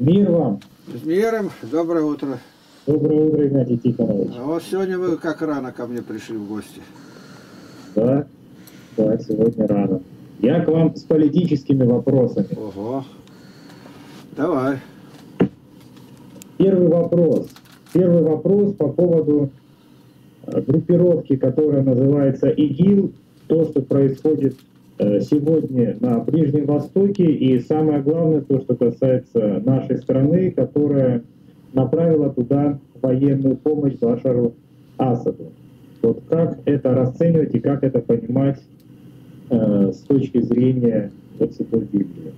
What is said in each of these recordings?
Мир вам. С миром. Доброе утро. Доброе утро, Игнатий Тихонович. А вот сегодня вы как рано ко мне пришли в гости. Да, да, сегодня рано. Я к вам с политическими вопросами. Ого. Давай. Первый вопрос. Первый вопрос по поводу э, группировки, которая называется ИГИЛ, то, что происходит сегодня на Ближнем Востоке, и самое главное, то, что касается нашей страны, которая направила туда военную помощь Башару Асаду. Вот как это расценивать и как это понимать э, с точки зрения вот Святой Библии?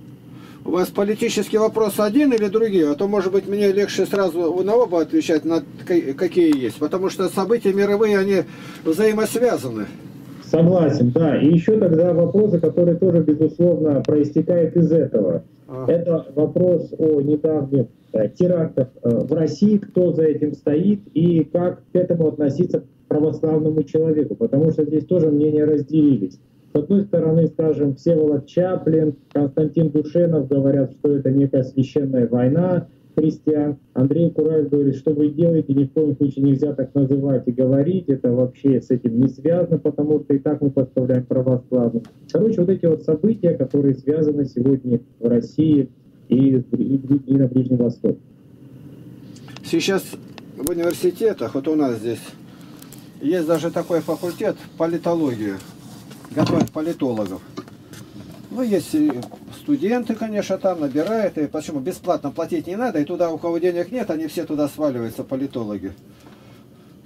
У вас политический вопрос один или другие? А то, может быть, мне легче сразу на оба отвечать, на какие есть. Потому что события мировые, они взаимосвязаны. Согласен, да. И еще тогда вопросы, которые тоже, безусловно, проистекают из этого. А. Это вопрос о недавних э, терактах э, в России, кто за этим стоит и как к этому относиться православному человеку. Потому что здесь тоже мнения разделились. С одной стороны, скажем, Всеволод Чаплин, Константин Душенов говорят, что это некая священная война христиан. Андрей Кураев говорит, что вы делаете, ни в коем случае нельзя так называть и говорить, это вообще с этим не связано, потому что и так мы подставляем православных. Короче, вот эти вот события, которые связаны сегодня в России и, и, и на Ближнем Востоке. Сейчас в университетах, вот у нас здесь, есть даже такой факультет политологию готовят политологов. Ну, есть студенты, конечно, там набирают, и почему бесплатно платить не надо, и туда, у кого денег нет, они все туда сваливаются, политологи.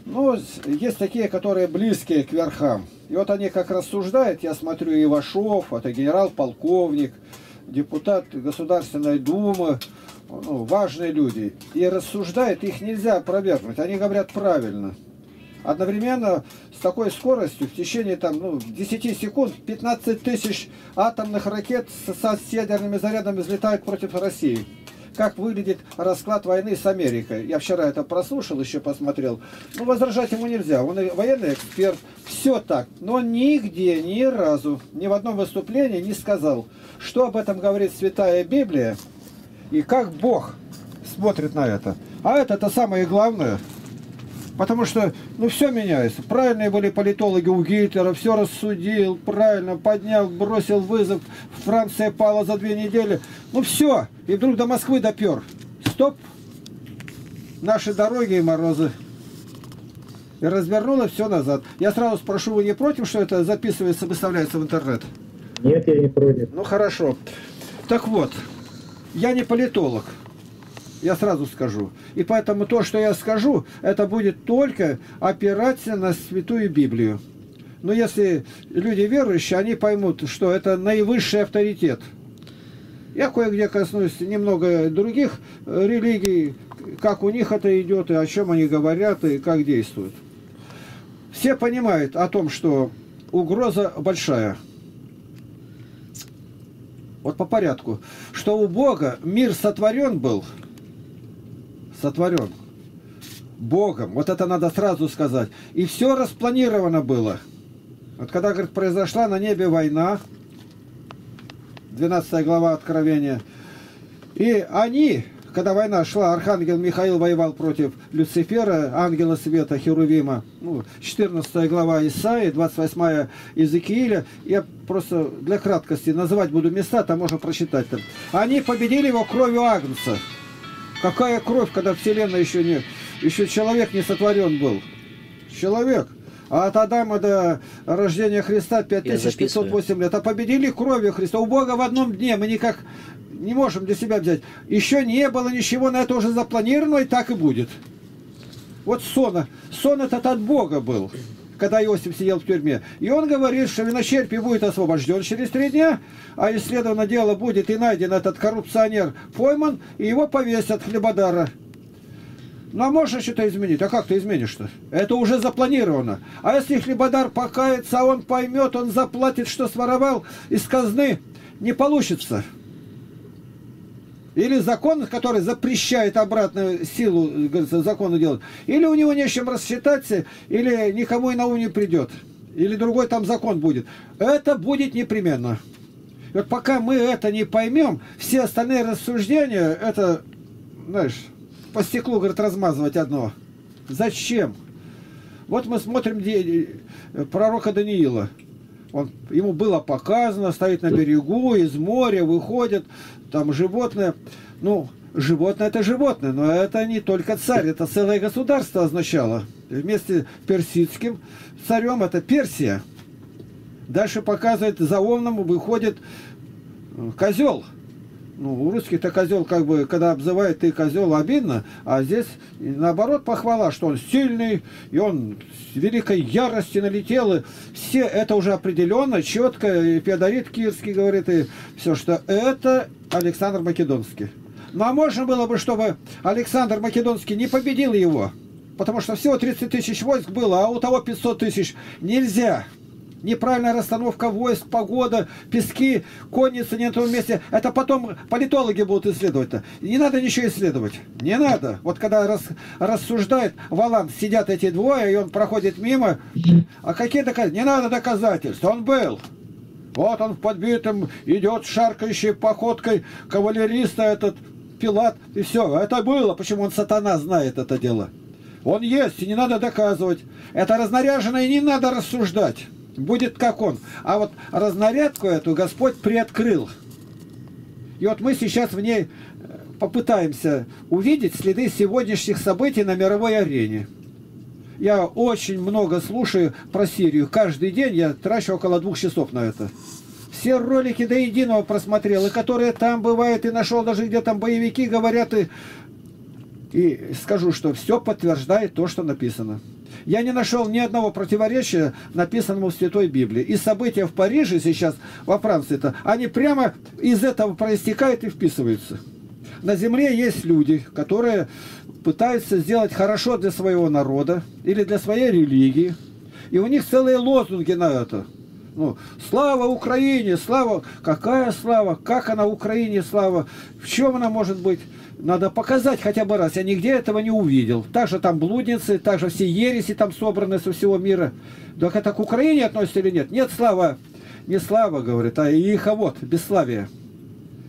Ну, есть такие, которые близкие к верхам. И вот они как рассуждают, я смотрю, Ивашов, это генерал-полковник, депутат Государственной Думы, ну, важные люди. И рассуждают, их нельзя опровергнуть, они говорят правильно одновременно с такой скоростью в течение там, ну, 10 секунд 15 тысяч атомных ракет со, ядерными зарядами взлетают против России. Как выглядит расклад войны с Америкой. Я вчера это прослушал, еще посмотрел. Ну, возражать ему нельзя. Он военный эксперт. Все так. Но нигде, ни разу, ни в одном выступлении не сказал, что об этом говорит Святая Библия и как Бог смотрит на это. А это-то самое главное – Потому что, ну, все меняется. Правильные были политологи у Гитлера, все рассудил, правильно, поднял, бросил вызов. Франция пала за две недели. Ну, все. И вдруг до Москвы допер. Стоп. Наши дороги и морозы. И развернуло все назад. Я сразу спрошу, вы не против, что это записывается, выставляется в интернет? Нет, я не против. Ну, хорошо. Так вот, я не политолог. Я сразу скажу. И поэтому то, что я скажу, это будет только опираться на Святую Библию. Но если люди верующие, они поймут, что это наивысший авторитет. Я кое-где коснусь немного других религий, как у них это идет, и о чем они говорят, и как действуют. Все понимают о том, что угроза большая. Вот по порядку. Что у Бога мир сотворен был – сотворен Богом. Вот это надо сразу сказать. И все распланировано было. Вот когда, говорит, произошла на небе война, 12 глава Откровения, и они, когда война шла, архангел Михаил воевал против Люцифера, ангела света Херувима, ну, 14 глава Исаии, 28 Иезекииля, я просто для краткости называть буду места, там можно прочитать там. Они победили его кровью Агнца. Какая кровь, когда Вселенная еще не... Еще человек не сотворен был. Человек. А от Адама до рождения Христа 5508 лет. А победили кровью Христа. У Бога в одном дне. Мы никак не можем для себя взять. Еще не было ничего, на это уже запланировано, и так и будет. Вот сон. Сон этот от Бога был когда Иосиф сидел в тюрьме. И он говорит, что виночерпий будет освобожден через три дня, а исследовано дело будет и найден этот коррупционер пойман, и его повесят хлебодара. Ну а можешь что-то изменить? А как ты изменишь-то? Это уже запланировано. А если хлебодар покается, он поймет, он заплатит, что своровал из казны, не получится. Или закон, который запрещает обратную силу говорится, закона делать. Или у него не с чем рассчитаться, или никому и на ум не придет. Или другой там закон будет. Это будет непременно. И вот пока мы это не поймем, все остальные рассуждения, это знаешь, по стеклу, говорит, размазывать одно. Зачем? Вот мы смотрим э, пророка Даниила. Он, ему было показано, стоит на берегу, из моря выходит, там животное. Ну, животное это животное, но это не только царь, это целое государство означало. Вместе с персидским царем это Персия. Дальше показывает, за овном выходит э, козел. Ну, у русских-то козел, как бы, когда обзывает ты козел, обидно, а здесь наоборот похвала, что он сильный, и он с великой ярости налетел, и все это уже определенно, четко, и Феодорит Кирский говорит, и все, что это Александр Македонский. Ну, а можно было бы, чтобы Александр Македонский не победил его, потому что всего 30 тысяч войск было, а у того 500 тысяч нельзя неправильная расстановка войск, погода, пески, конница не на том месте. Это потом политологи будут исследовать-то. Не надо ничего исследовать. Не надо. Вот когда рас, рассуждает Валан, сидят эти двое, и он проходит мимо. А какие доказательства? Не надо доказательств. Он был. Вот он в подбитом идет шаркающей походкой кавалериста этот Пилат. И все. Это было. Почему он сатана знает это дело? Он есть, и не надо доказывать. Это разнаряжено, и не надо рассуждать будет как он. А вот разнарядку эту Господь приоткрыл. И вот мы сейчас в ней э, попытаемся увидеть следы сегодняшних событий на мировой арене. Я очень много слушаю про Сирию. Каждый день я трачу около двух часов на это. Все ролики до единого просмотрел, и которые там бывают, и нашел даже где там боевики говорят, и, и скажу, что все подтверждает то, что написано. Я не нашел ни одного противоречия написанному в Святой Библии. И события в Париже сейчас, во Франции-то, они прямо из этого проистекают и вписываются. На земле есть люди, которые пытаются сделать хорошо для своего народа или для своей религии. И у них целые лозунги на это. Ну, слава Украине, слава, какая слава, как она Украине слава, в чем она может быть? Надо показать хотя бы раз. Я нигде этого не увидел. Также там блудницы, также все ереси там собраны со всего мира. Так это к Украине относится или нет? Нет, слава. Не слава, говорит, а иховод, бесславие.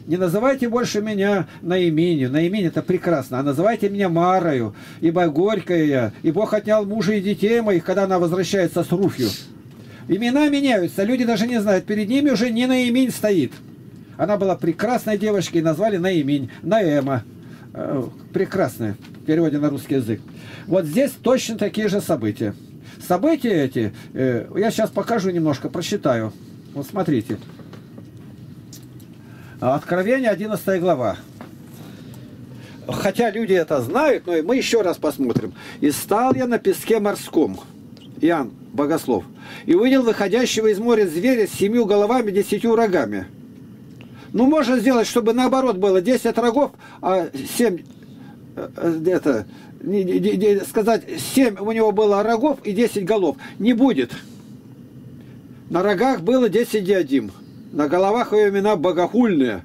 Не называйте больше меня наименью. Наимень это прекрасно. А называйте меня Марою, ибо горькая я. И Бог отнял мужа и детей моих, когда она возвращается с Руфью. Имена меняются. Люди даже не знают. Перед ними уже не Наимень стоит. Она была прекрасной девочкой, назвали Наимень, Наэма. Э, прекрасное в переводе на русский язык. Вот здесь точно такие же события. События эти, э, я сейчас покажу немножко, прочитаю. Вот смотрите. Откровение 11 глава. Хотя люди это знают, но мы еще раз посмотрим. «И стал я на песке морском». Иоанн, богослов. «И увидел выходящего из моря зверя с семью головами, десятью рогами» Ну, можно сделать, чтобы наоборот было 10 рогов, а 7, э, э, это, сказать, 7 у него было рогов и 10 голов. Не будет. На рогах было 10 диадим. На головах его имена богохульные.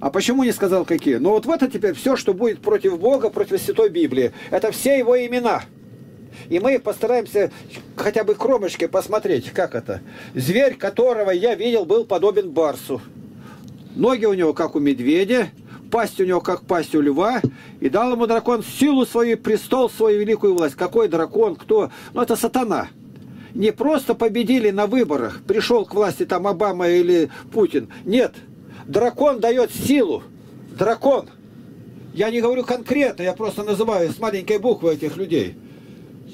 А почему не сказал какие? Ну вот в это теперь все, что будет против Бога, против Святой Библии. Это все его имена. И мы постараемся хотя бы кромочкой посмотреть, как это. Зверь, которого я видел, был подобен барсу. Ноги у него, как у медведя, пасть у него, как пасть у льва, и дал ему дракон силу свою, престол свою, великую власть. Какой дракон, кто? Ну, это сатана. Не просто победили на выборах, пришел к власти там Обама или Путин. Нет, дракон дает силу. Дракон. Я не говорю конкретно, я просто называю с маленькой буквы этих людей.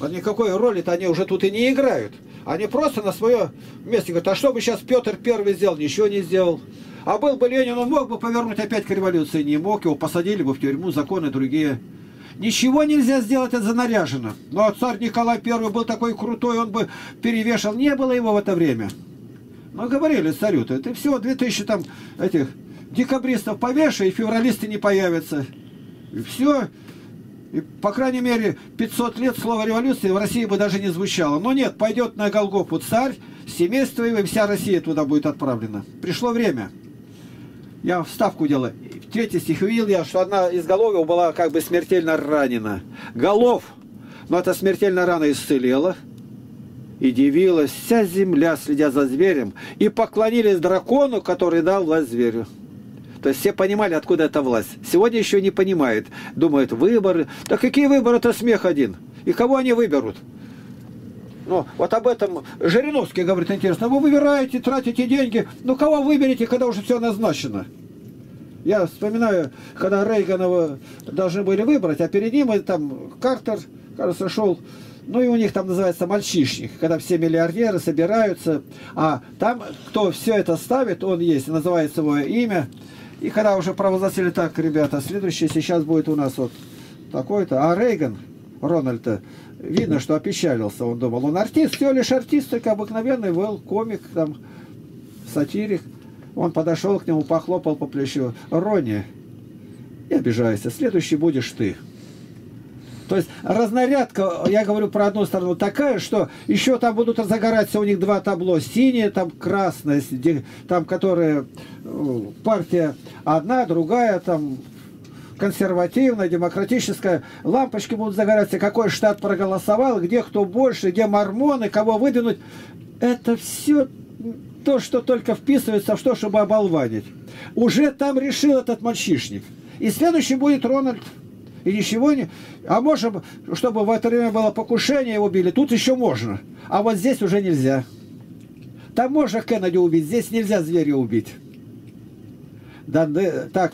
Никакой роли-то они уже тут и не играют. Они просто на свое место говорят, а что бы сейчас Петр Первый сделал? Ничего не сделал. А был бы Ленин, он мог бы повернуть опять к революции. Не мог, его посадили бы в тюрьму, законы другие. Ничего нельзя сделать, это занаряжено. Но царь Николай I был такой крутой, он бы перевешал. Не было его в это время. Но говорили царю-то, ты всего 2000 там этих декабристов повешай, и февралисты не появятся. И все. По крайней мере, 500 лет слова революции в России бы даже не звучало. Но нет, пойдет на Голгофу царь, семейство его, и вся Россия туда будет отправлена. Пришло время я вставку делаю. В третий стих увидел я, что одна из голов была как бы смертельно ранена. Голов, но эта смертельная рана исцелела. И дивилась вся земля, следя за зверем, и поклонились дракону, который дал власть зверю. То есть все понимали, откуда эта власть. Сегодня еще не понимают. Думают, выборы. Да какие выборы? Это смех один. И кого они выберут? Ну, вот об этом Жириновский говорит, интересно, вы выбираете, тратите деньги, ну кого выберете, когда уже все назначено? Я вспоминаю, когда Рейганова должны были выбрать, а перед ним там Картер, кажется, шел, ну и у них там называется мальчишник, когда все миллиардеры собираются, а там, кто все это ставит, он есть, называется его имя, и когда уже провозгласили так, ребята, следующий сейчас будет у нас вот такой-то, а Рейган, Рональд, видно, что опечалился, он думал, он артист, всего лишь артист, только обыкновенный был комик, там, сатирик, он подошел к нему, похлопал по плечу. Рони, не обижайся, следующий будешь ты. То есть разнарядка, я говорю про одну сторону, такая, что еще там будут загораться у них два табло. Синее, там красное, там которые э, партия одна, другая, там консервативная, демократическая. Лампочки будут загораться, какой штат проголосовал, где кто больше, где мормоны, кого выдвинуть. Это все то, что только вписывается в то, чтобы оболванить. Уже там решил этот мальчишник. И следующий будет Рональд. И ничего не... А можем, чтобы в это время было покушение, его убили. Тут еще можно. А вот здесь уже нельзя. Там можно Кеннеди убить, здесь нельзя зверя убить. Да, да, так.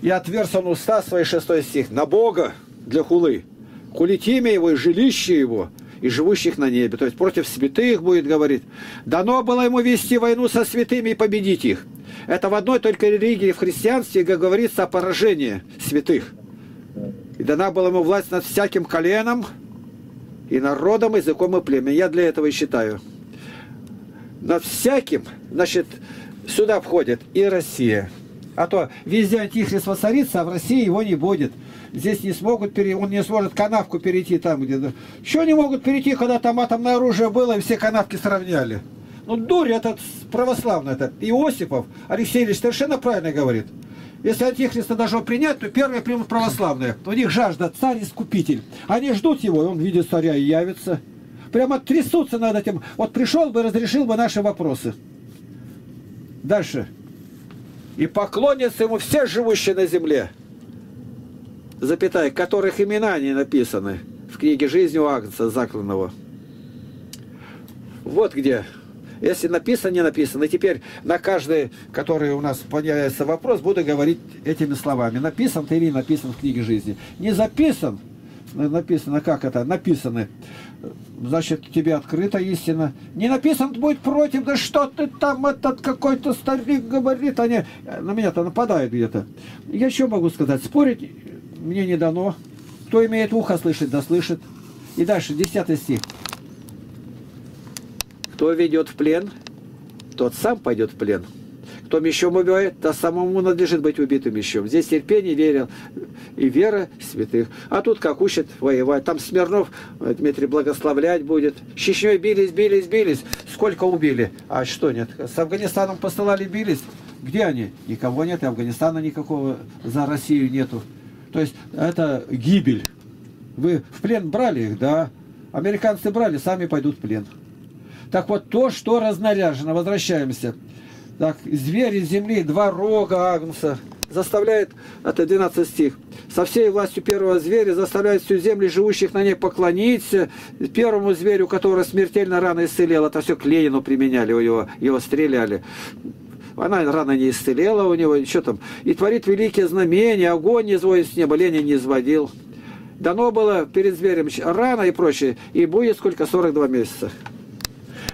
И отверз он уста свои, шестой стих. На Бога для хулы. Хулить имя его и жилище его – и живущих на небе. То есть против святых будет говорить. Дано было ему вести войну со святыми и победить их. Это в одной только религии в христианстве говорится о поражении святых. И дана была ему власть над всяким коленом, и народом, языком и племенем. Я для этого и считаю. Над всяким, значит, сюда входит и Россия. А то везде антихрист воцарится, а в России его не будет здесь не смогут перейти, он не сможет канавку перейти там где-то. Что не могут перейти, когда там атомное оружие было и все канавки сравняли? Ну, дурь этот православный этот. Иосипов, Алексей Ильич совершенно правильно говорит. Если антихриста должно принять, то первые примут православные. У них жажда, царь-искупитель. Они ждут его, и он видит царя и явится. Прямо трясутся над этим. Вот пришел бы, разрешил бы наши вопросы. Дальше. И поклонятся ему все живущие на земле запятая, которых имена не написаны в книге жизни у Агнца закланного. Вот где. Если написано, не написано. И теперь на каждый, который у нас появится вопрос, буду говорить этими словами. Написан ты или написан в книге жизни. Не записан, написано, как это, написаны, значит, тебе открыта истина. Не написан будет против, да что ты там, этот какой-то старик говорит, они на меня-то нападают где-то. Я еще могу сказать, спорить мне не дано. Кто имеет ухо слышать, да слышит. И дальше, 10 стих. Кто ведет в плен, тот сам пойдет в плен. Кто мечом убивает, то самому надлежит быть убитым мечом. Здесь терпение, верил и вера святых. А тут как учат воевать. Там Смирнов, э, Дмитрий, благословлять будет. С Чечней бились, бились, бились. Сколько убили? А что нет? С Афганистаном посылали, бились. Где они? Никого нет, и Афганистана никакого за Россию нету. То есть это гибель. Вы в плен брали их, да? Американцы брали, сами пойдут в плен. Так вот, то, что разнаряжено, возвращаемся. Так, звери земли, два рога Агнца, заставляет, это 12 стих, со всей властью первого зверя заставляет всю землю живущих на ней поклониться первому зверю, который смертельно рано исцелел. Это все к Ленину применяли, его, его стреляли. Она рано не исцелела у него, что там. И творит великие знамения, огонь не изводит с неба, Ленин не изводил. Дано было перед зверем рано и прочее, и будет сколько? 42 месяца.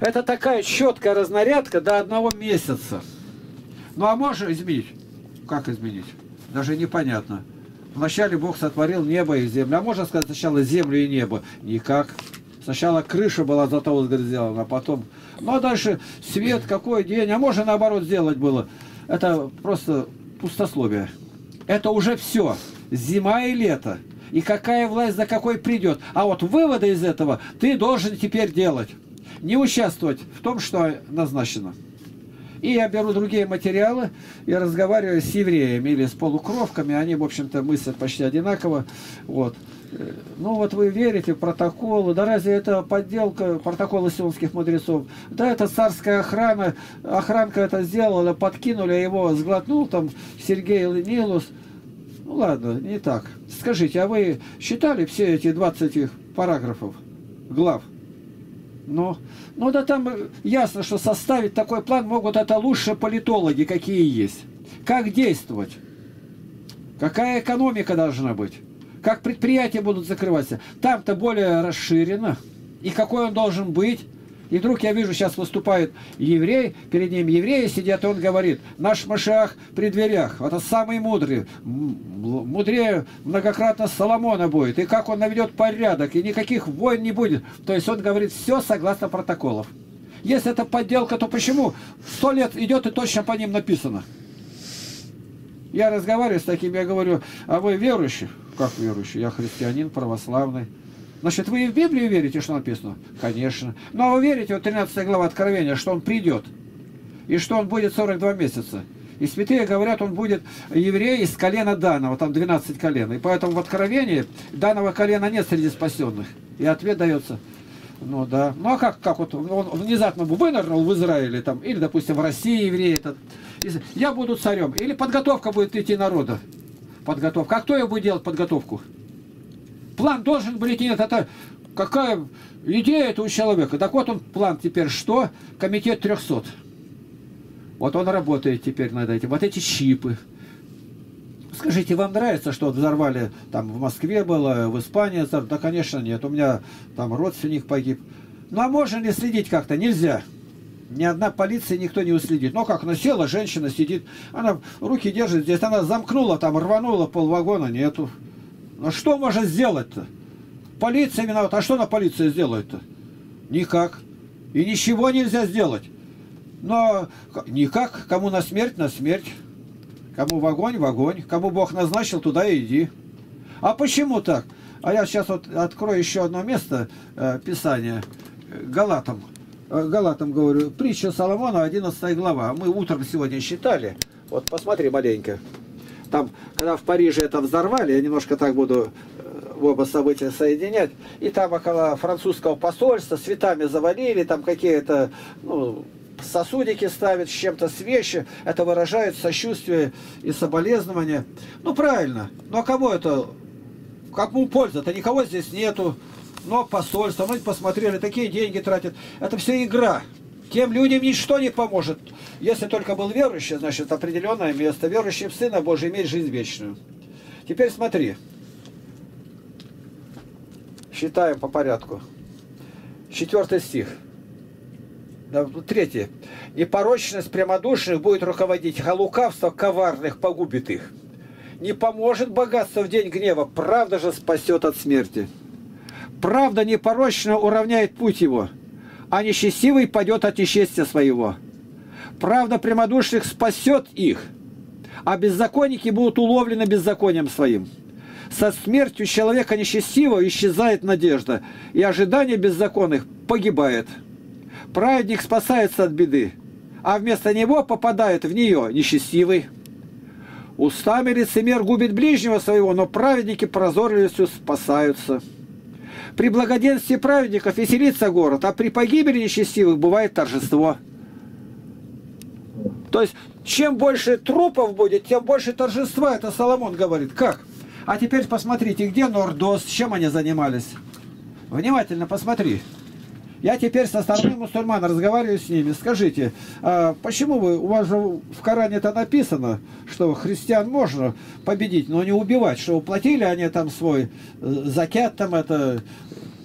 Это такая четкая разнарядка до одного месяца. Ну а можно изменить? Как изменить? Даже непонятно. Вначале Бог сотворил небо и землю. А можно сказать сначала землю и небо? Никак. Сначала крыша была зато вот сделана, а потом... Ну а дальше свет, какой день, а можно наоборот сделать было. Это просто пустословие. Это уже все. Зима и лето. И какая власть за какой придет. А вот выводы из этого ты должен теперь делать. Не участвовать в том, что назначено. И я беру другие материалы и разговариваю с евреями или с полукровками. Они, в общем-то, мыслят почти одинаково. Вот. Ну вот вы верите в протоколы, да разве это подделка протокола сионских мудрецов? Да это царская охрана, охранка это сделала, подкинули его, сглотнул там Сергей Нилус. Ну ладно, не так. Скажите, а вы считали все эти 20 параграфов, глав? Ну, ну да там ясно, что составить такой план могут это лучше политологи, какие есть. Как действовать? Какая экономика должна быть? как предприятия будут закрываться. Там-то более расширено. И какой он должен быть. И вдруг я вижу, сейчас выступает еврей, перед ним евреи сидят, и он говорит, наш Машах при дверях, это самый мудрый, мудрее многократно Соломона будет, и как он наведет порядок, и никаких войн не будет. То есть он говорит все согласно протоколов. Если это подделка, то почему сто лет идет и точно по ним написано? Я разговариваю с такими, я говорю, а вы верующий? Как верующий? Я христианин, православный. Значит, вы и в Библию верите, что написано? Конечно. Ну, а вы верите, вот 13 глава Откровения, что он придет, и что он будет 42 месяца. И святые говорят, он будет еврей из колена Данова, там 12 колен. И поэтому в Откровении данного колена нет среди спасенных. И ответ дается, ну да. Ну а как, как вот он внезапно вынырнул в Израиле, там, или, допустим, в России евреи, этот, я буду царем. Или подготовка будет идти народа. Подготовка. А кто я буду делать подготовку? План должен быть нет. Это какая идея этого человека? Так вот он план теперь что? Комитет 300. Вот он работает теперь над этим. Вот эти чипы. Скажите, вам нравится, что взорвали там в Москве было, в Испании? Да, конечно, нет. У меня там родственник погиб. Ну, а можно ли следить как-то? Нельзя. Ни одна полиция, никто не уследит. Но как, она села, женщина сидит, она руки держит здесь, она замкнула, там рванула, полвагона нету. Ну что может сделать-то? Полиция виновата. А что на полиция сделает-то? Никак. И ничего нельзя сделать. Но никак. Кому на смерть, на смерть. Кому в огонь, в огонь. Кому Бог назначил, туда и иди. А почему так? А я сейчас вот открою еще одно место э, Писания. Галатам. Э, Галатам говорю, притча Соломона, 11 глава. Мы утром сегодня считали. Вот посмотри маленько. Там, когда в Париже это взорвали, я немножко так буду э, оба события соединять. И там около французского посольства цветами завалили, там какие-то ну, сосудики ставят с чем-то с вещи. Это выражает сочувствие и соболезнование. Ну, правильно. Но кому это, кому польза-то? Никого здесь нету но посольство, мы посмотрели, такие деньги тратят. Это все игра. Тем людям ничто не поможет. Если только был верующий, значит, определенное место. Верующий в Сына Божий имеет жизнь вечную. Теперь смотри. Считаем по порядку. Четвертый стих. Третий. «И порочность прямодушных будет руководить, а лукавство коварных погубит их. Не поможет богатство в день гнева, правда же спасет от смерти». Правда непорочно уравняет путь его, а несчастливый падет от несчастья своего. Правда прямодушных спасет их, а беззаконники будут уловлены беззаконием своим. Со смертью человека несчастливого исчезает надежда, и ожидание беззаконных погибает. Праведник спасается от беды, а вместо него попадает в нее несчастливый. Устами лицемер губит ближнего своего, но праведники прозорливостью спасаются. При благоденствии праведников веселится город, а при погибели несчастливых бывает торжество. То есть, чем больше трупов будет, тем больше торжества. Это Соломон говорит. Как? А теперь посмотрите, где Нордос, чем они занимались. Внимательно посмотри. Я теперь со стороны мусульман разговариваю с ними. Скажите, а почему вы, у вас же в Коране это написано, что христиан можно победить, но не убивать, что уплатили они там свой э, закят, там это,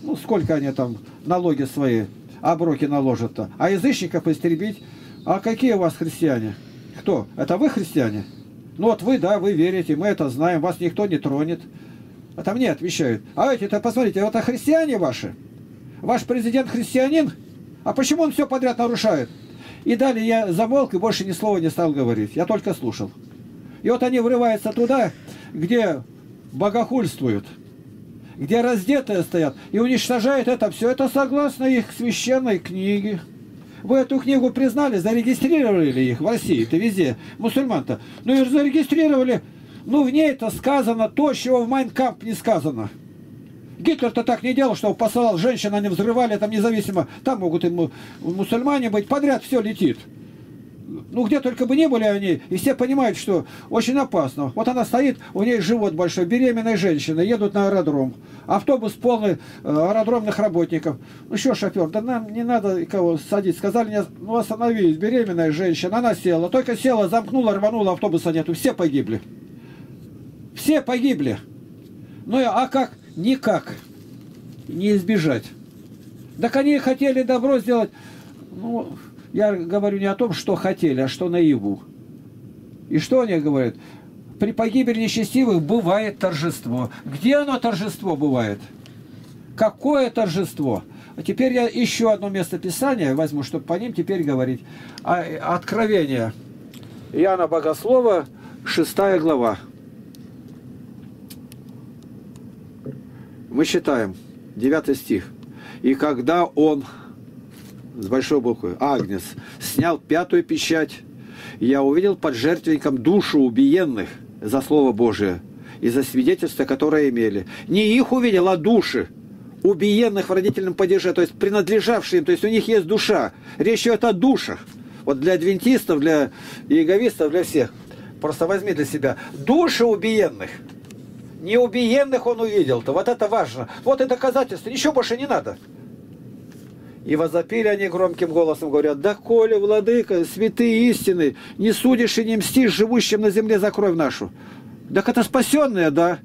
ну сколько они там налоги свои, оброки наложат-то, а язычников истребить. А какие у вас христиане? Кто? Это вы христиане? Ну вот вы, да, вы верите, мы это знаем, вас никто не тронет. А там не отвечают. А эти-то, посмотрите, это христиане ваши? ваш президент христианин, а почему он все подряд нарушает? И далее я замолк и больше ни слова не стал говорить. Я только слушал. И вот они врываются туда, где богохульствуют, где раздетые стоят, и уничтожают это все. Это согласно их священной книге. Вы эту книгу признали, зарегистрировали их в России, это везде, мусульман-то. Ну и зарегистрировали. Ну в ней-то сказано то, чего в Майнкамп не сказано. Гитлер-то так не делал, что посылал женщин, они взрывали там независимо. Там могут и мусульмане быть, подряд все летит. Ну, где только бы не были они, и все понимают, что очень опасно. Вот она стоит, у нее живот большой, беременная женщина, едут на аэродром. Автобус полный э, аэродромных работников. Ну, что, шофер, да нам не надо кого садить. Сказали мне, ну, остановись, беременная женщина. Она села, только села, замкнула, рванула, автобуса нету. Все погибли. Все погибли. Ну, а как? Никак. Не избежать. Так они хотели добро сделать. Ну, я говорю не о том, что хотели, а что наяву. И что они говорят? При погибели несчастливых бывает торжество. Где оно торжество бывает? Какое торжество? А теперь я еще одно место Писания возьму, чтобы по ним теперь говорить. А, откровение. Иоанна Богослова, 6 глава. Мы считаем, 9 стих. «И когда он с большой буквы, Агнец, снял пятую печать, я увидел под жертвенником душу убиенных за Слово Божие и за свидетельство, которое имели. Не их увидел, а души убиенных в родительном падеже, то есть принадлежавшие им, то есть у них есть душа. Речь идет о душах. Вот для адвентистов, для иеговистов, для всех. Просто возьми для себя. Души убиенных. Не убиенных он увидел-то. Вот это важно. Вот и доказательство. Ничего больше не надо. И возопили они громким голосом, говорят, «Да, коли, владыка, святые истины, не судишь и не мстишь живущим на земле за кровь нашу». Так это спасенные, да.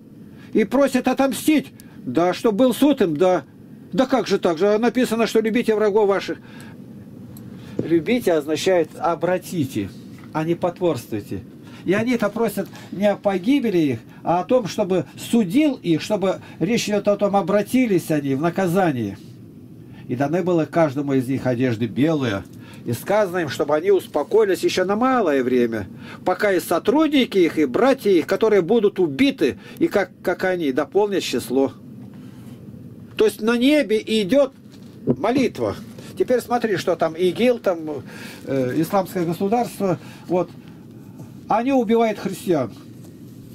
И просят отомстить, да, что был суд им, да. Да как же так же? Написано, что любите врагов ваших. Любите означает обратите, а не потворствуйте. И они это просят не о погибели их, а о том, чтобы судил их, чтобы речь идет о том, обратились они в наказании и даны было каждому из них одежды белые. И сказано им, чтобы они успокоились еще на малое время, пока и сотрудники их, и братья их, которые будут убиты, и как, как они, дополнят число. То есть на небе идет молитва. Теперь смотри, что там ИГИЛ, там э, исламское государство, вот, они убивают христиан.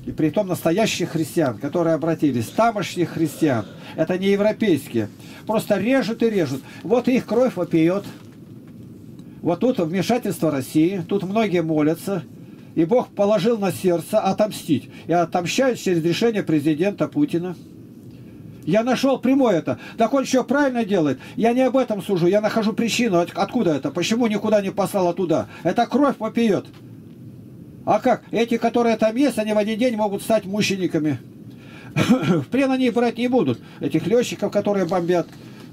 И при том настоящих христиан, которые обратились, тамошних христиан. Это не европейские. Просто режут и режут. Вот их кровь вопиет. Вот тут вмешательство России, тут многие молятся. И Бог положил на сердце отомстить. И отомщают через решение президента Путина. Я нашел прямое это. Так он что правильно делает? Я не об этом сужу. Я нахожу причину. Откуда это? Почему никуда не послала туда? Это кровь попьет. А как? Эти, которые там есть, они в один день могут стать мучениками. В плен они брать не будут. Этих летчиков, которые бомбят.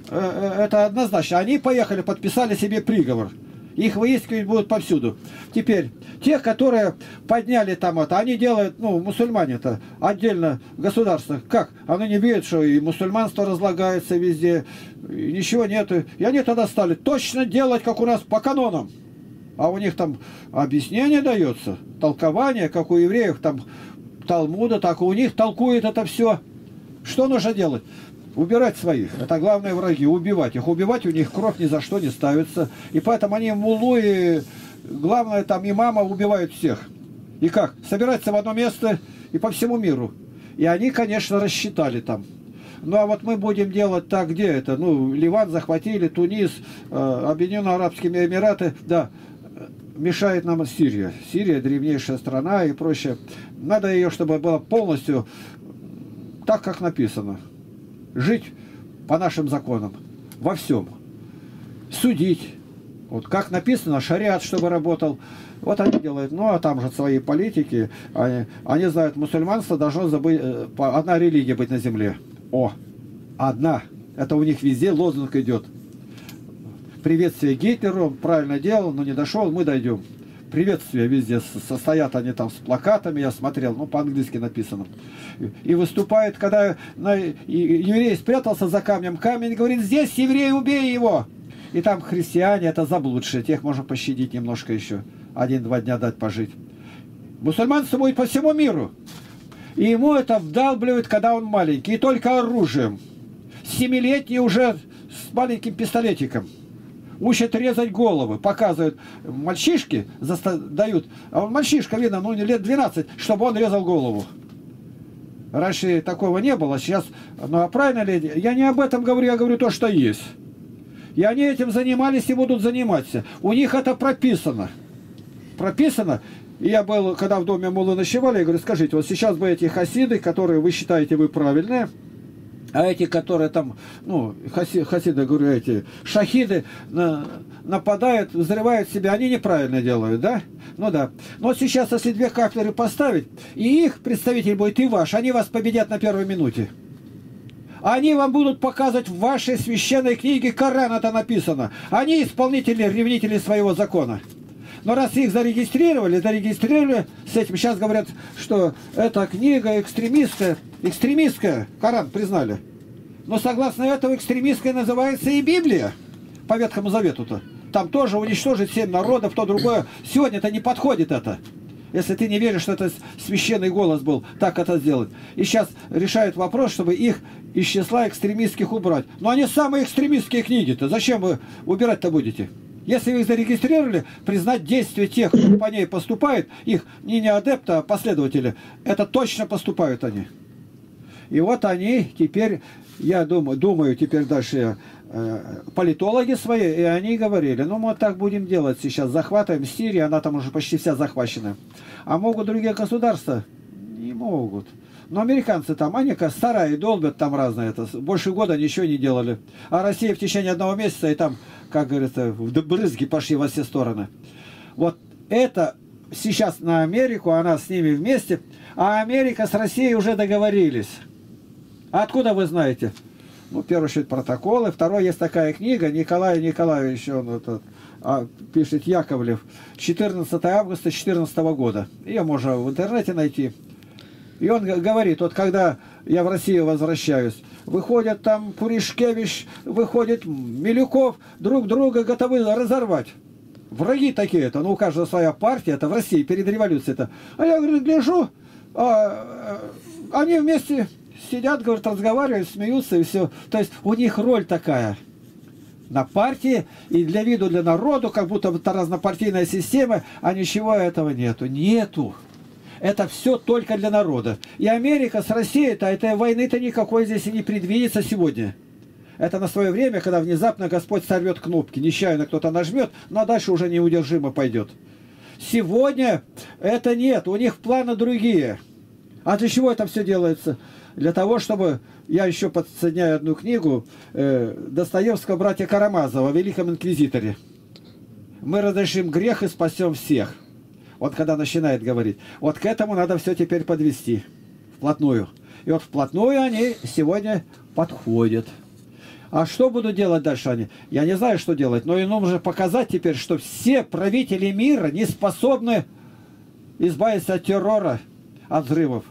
Э, э, это однозначно. Они поехали, подписали себе приговор. Их выискивать будут повсюду. Теперь, тех, которые подняли там это, они делают, ну, мусульмане-то, отдельно государство. Как? Они не видят, что и мусульманство разлагается везде, и ничего нету. И они тогда стали точно делать, как у нас по канонам а у них там объяснение дается, толкование, как у евреев там Талмуда, так и у них толкует это все. Что нужно делать? Убирать своих. Это главные враги. Убивать их. Убивать у них кровь ни за что не ставится. И поэтому они мулу и главное там имама убивают всех. И как? Собираться в одно место и по всему миру. И они, конечно, рассчитали там. Ну а вот мы будем делать так, где это? Ну, Ливан захватили, Тунис, э, Объединенные Арабские Эмираты, да мешает нам Сирия. Сирия древнейшая страна и прочее. Надо ее, чтобы было полностью так, как написано. Жить по нашим законам. Во всем. Судить. Вот как написано, шариат, чтобы работал. Вот они делают. Ну, а там же свои политики. Они, они знают, мусульманство должно забыть, э, одна религия быть на земле. О, одна. Это у них везде лозунг идет приветствие Гитлеру, правильно делал, но не дошел, мы дойдем. Приветствия везде состоят они там с плакатами, я смотрел, ну по-английски написано. И выступает, когда на, еврей спрятался за камнем, камень говорит, здесь еврей, убей его. И там христиане, это заблудшие, тех можно пощадить немножко еще, один-два дня дать пожить. Мусульманство будет по всему миру. И ему это вдалбливают, когда он маленький, и только оружием. Семилетний уже с маленьким пистолетиком учат резать головы, показывают мальчишки, дают, а мальчишка, видно, ну лет 12, чтобы он резал голову. Раньше такого не было, сейчас, ну а правильно ли, я не об этом говорю, я говорю то, что есть. И они этим занимались и будут заниматься. У них это прописано. Прописано. И я был, когда в доме Мулы ночевали, я говорю, скажите, вот сейчас бы эти хасиды, которые вы считаете вы правильные, а эти, которые там, ну, хаси, хасиды, говорю, эти шахиды на, нападают, взрывают себя, они неправильно делают, да? Ну да. Но сейчас, если две кафедры поставить, и их представитель будет и ваш, они вас победят на первой минуте. Они вам будут показывать в вашей священной книге Коран это написано. Они исполнители, ревнители своего закона. Но раз их зарегистрировали, зарегистрировали с этим, сейчас говорят, что эта книга экстремистская, экстремистская, Коран признали. Но согласно этому экстремистская называется и Библия по Ветхому Завету-то. Там тоже уничтожить семь народов, то другое. Сегодня-то не подходит это. Если ты не веришь, что это священный голос был, так это сделать. И сейчас решают вопрос, чтобы их из числа экстремистских убрать. Но они самые экстремистские книги-то. Зачем вы убирать-то будете? Если вы их зарегистрировали, признать действия тех, кто по ней поступает, их не не адепты, а последователи, это точно поступают они. И вот они теперь, я думаю, думаю теперь дальше э, политологи свои, и они говорили, ну мы так будем делать сейчас, захватываем Сирию, она там уже почти вся захвачена. А могут другие государства? Не могут. Но американцы там, они старые, долбят там разное. Это, больше года ничего не делали. А Россия в течение одного месяца и там, как говорится, в брызги пошли во все стороны. Вот это сейчас на Америку, она с ними вместе, а Америка с Россией уже договорились. Откуда вы знаете? Ну, первый счет протоколы, второй есть такая книга Николая Николаевича, он этот, а, пишет Яковлев, 14 августа 2014 года. Ее можно в интернете найти. И он говорит, вот когда я в Россию возвращаюсь, выходят там Пуришкевич, выходит Милюков, друг друга готовы разорвать. Враги такие это, ну у каждого своя партия, это в России перед революцией это. А я, говорю, гляжу, а, а, они вместе сидят, говорят, разговаривают, смеются и все. То есть у них роль такая на партии и для виду для народу, как будто это разнопартийная система, а ничего этого нету. Нету это все только для народа. И Америка с Россией-то, этой войны-то никакой здесь и не предвидится сегодня. Это на свое время, когда внезапно Господь сорвет кнопки, нечаянно кто-то нажмет, но дальше уже неудержимо пойдет. Сегодня это нет, у них планы другие. А для чего это все делается? Для того, чтобы, я еще подсоединяю одну книгу э, Достоевского братья Карамазова о Великом Инквизиторе. Мы разрешим грех и спасем всех. Вот когда начинает говорить, вот к этому надо все теперь подвести вплотную. И вот вплотную они сегодня подходят. А что будут делать дальше они? Я не знаю, что делать, но им нужно показать теперь, что все правители мира не способны избавиться от террора, от взрывов.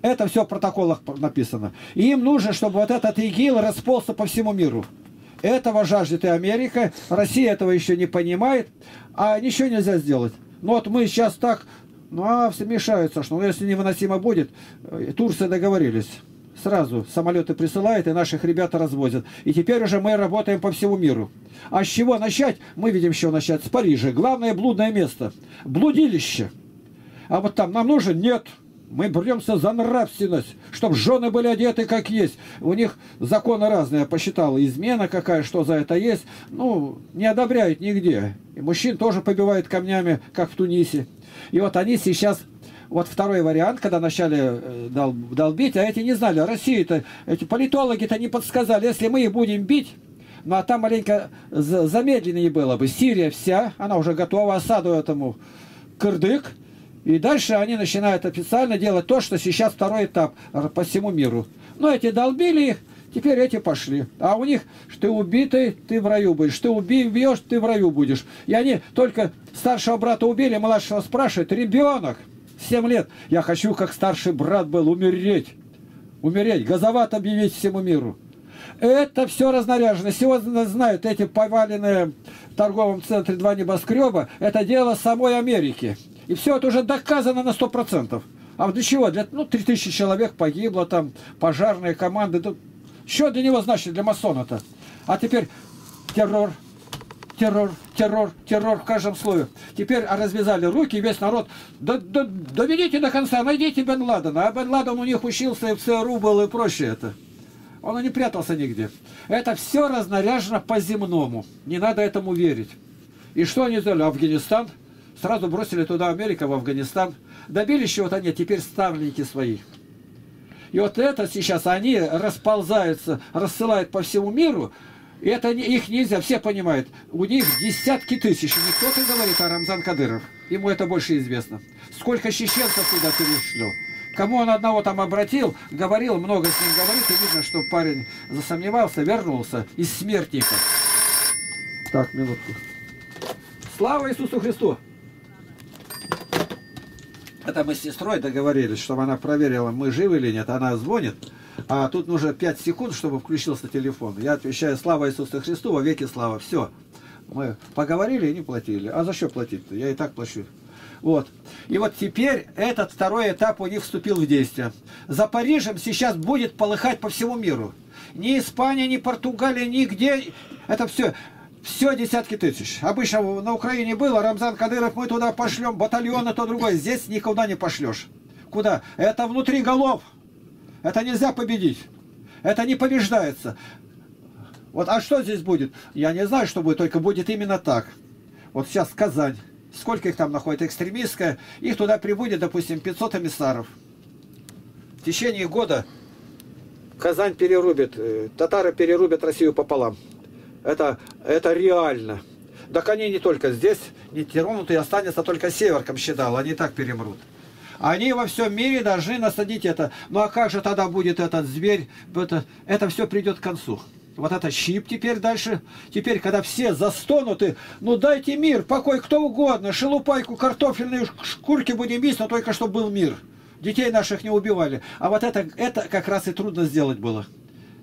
Это все в протоколах написано. Им нужно, чтобы вот этот ИГИЛ расползся по всему миру. Этого жаждет и Америка. Россия этого еще не понимает. А ничего нельзя сделать. Ну вот мы сейчас так, ну а все мешаются, что ну, если невыносимо будет, э, Турция договорились. Сразу самолеты присылают, и наших ребята развозят. И теперь уже мы работаем по всему миру. А с чего начать? Мы видим, с чего начать. С Парижа. Главное блудное место. Блудилище. А вот там нам нужен? Нет. Мы бремся за нравственность, чтобы жены были одеты как есть. У них законы разные, я посчитал. Измена какая, что за это есть. Ну, не одобряют нигде. И мужчин тоже побивают камнями, как в Тунисе. И вот они сейчас вот второй вариант, когда начали э, дол долбить, а эти не знали, России-то, эти политологи-то не подсказали, если мы их будем бить, ну а там маленько замедленнее было бы. Сирия вся, она уже готова осаду этому кырдык, и дальше они начинают официально делать то, что сейчас второй этап по всему миру. Но эти долбили их, теперь эти пошли. А у них, ты убитый, ты в раю будешь. Ты убьешь, ты в раю будешь. И они только старшего брата убили, младшего спрашивают, ребенок, 7 лет, я хочу, как старший брат был, умереть. Умереть, газоват объявить всему миру. Это все разнаряжено. Сегодня знают эти поваленные в торговом центре два небоскреба. Это дело самой Америки. И все это уже доказано на 100%. А для чего? Для, ну, 3000 человек погибло, там, пожарные команды. Тут... Что для него значит, для масона-то? А теперь террор. террор, террор, террор в каждом слое. Теперь развязали руки, весь народ, да, да, доведите до конца, найдите Бен Ладена. А Бен Ладен у них учился и в ЦРУ был и проще это. Он не прятался нигде. Это все разнаряжено по-земному. Не надо этому верить. И что они сделали? Афганистан. Сразу бросили туда Америка, в Афганистан. Добились чего-то они, теперь ставленники свои. И вот это сейчас они расползаются, рассылают по всему миру, и это их нельзя, все понимают. У них десятки тысяч. Не кто-то говорит, а Рамзан Кадыров. Ему это больше известно. Сколько чеченцев туда перешло. Кому он одного там обратил, говорил, много с ним говорит, и видно, что парень засомневался, вернулся из смертника. Так, минутку. Слава Иисусу Христу! Это мы с сестрой договорились, чтобы она проверила, мы живы или нет. Она звонит, а тут нужно 5 секунд, чтобы включился телефон. Я отвечаю, слава Иисусу Христу, во веки слава. Все. Мы поговорили и не платили. А за что платить-то? Я и так плачу. Вот. И вот теперь этот второй этап у них вступил в действие. За Парижем сейчас будет полыхать по всему миру. Ни Испания, ни Португалия, нигде. Это все все десятки тысяч. Обычно на Украине было, Рамзан Кадыров, мы туда пошлем батальоны, то другое. Здесь никуда не пошлешь. Куда? Это внутри голов. Это нельзя победить. Это не побеждается. Вот, а что здесь будет? Я не знаю, что будет, только будет именно так. Вот сейчас Казань. Сколько их там находится? Экстремистская. Их туда прибудет, допустим, 500 эмиссаров. В течение года Казань перерубит, э, татары перерубят Россию пополам. Это, это реально. Так они не только здесь, не тронутые, останется только север Камчедал, они так перемрут. Они во всем мире должны насадить это. Ну а как же тогда будет этот зверь? Это, это все придет к концу. Вот это щип теперь дальше. Теперь, когда все застонуты, ну дайте мир, покой, кто угодно, шелупайку, картофельные шкурки будем есть, но только чтобы был мир. Детей наших не убивали. А вот это, это как раз и трудно сделать было.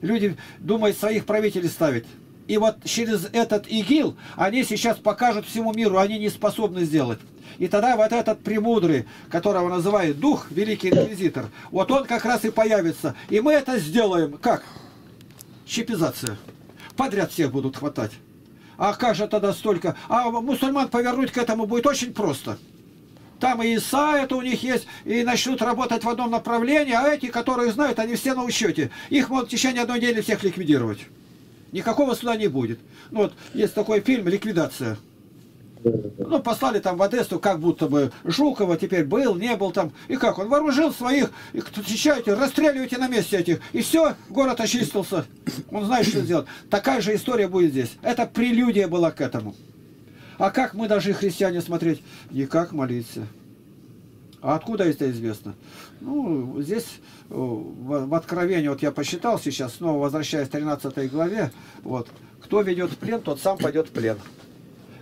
Люди думают своих правителей ставить. И вот через этот ИГИЛ они сейчас покажут всему миру, они не способны сделать. И тогда вот этот премудрый, которого называют Дух, Великий Инквизитор, вот он как раз и появится. И мы это сделаем. Как? Чипизация. Подряд всех будут хватать. А как же тогда столько? А мусульман повернуть к этому будет очень просто. Там и ИСА это у них есть, и начнут работать в одном направлении, а эти, которые знают, они все на учете. Их могут в течение одной недели всех ликвидировать. Никакого суда не будет. Ну, вот есть такой фильм «Ликвидация». Ну, послали там в Одессу, как будто бы Жукова теперь был, не был там. И как, он вооружил своих, и встречаете, расстреливайте на месте этих. И все, город очистился. Он знает, что сделать. Такая же история будет здесь. Это прелюдия была к этому. А как мы должны, христиане, смотреть? Никак молиться. А откуда это известно? Ну, здесь э, в, Откровении, вот я посчитал сейчас, снова возвращаясь к 13 главе, вот, кто ведет в плен, тот сам пойдет в плен.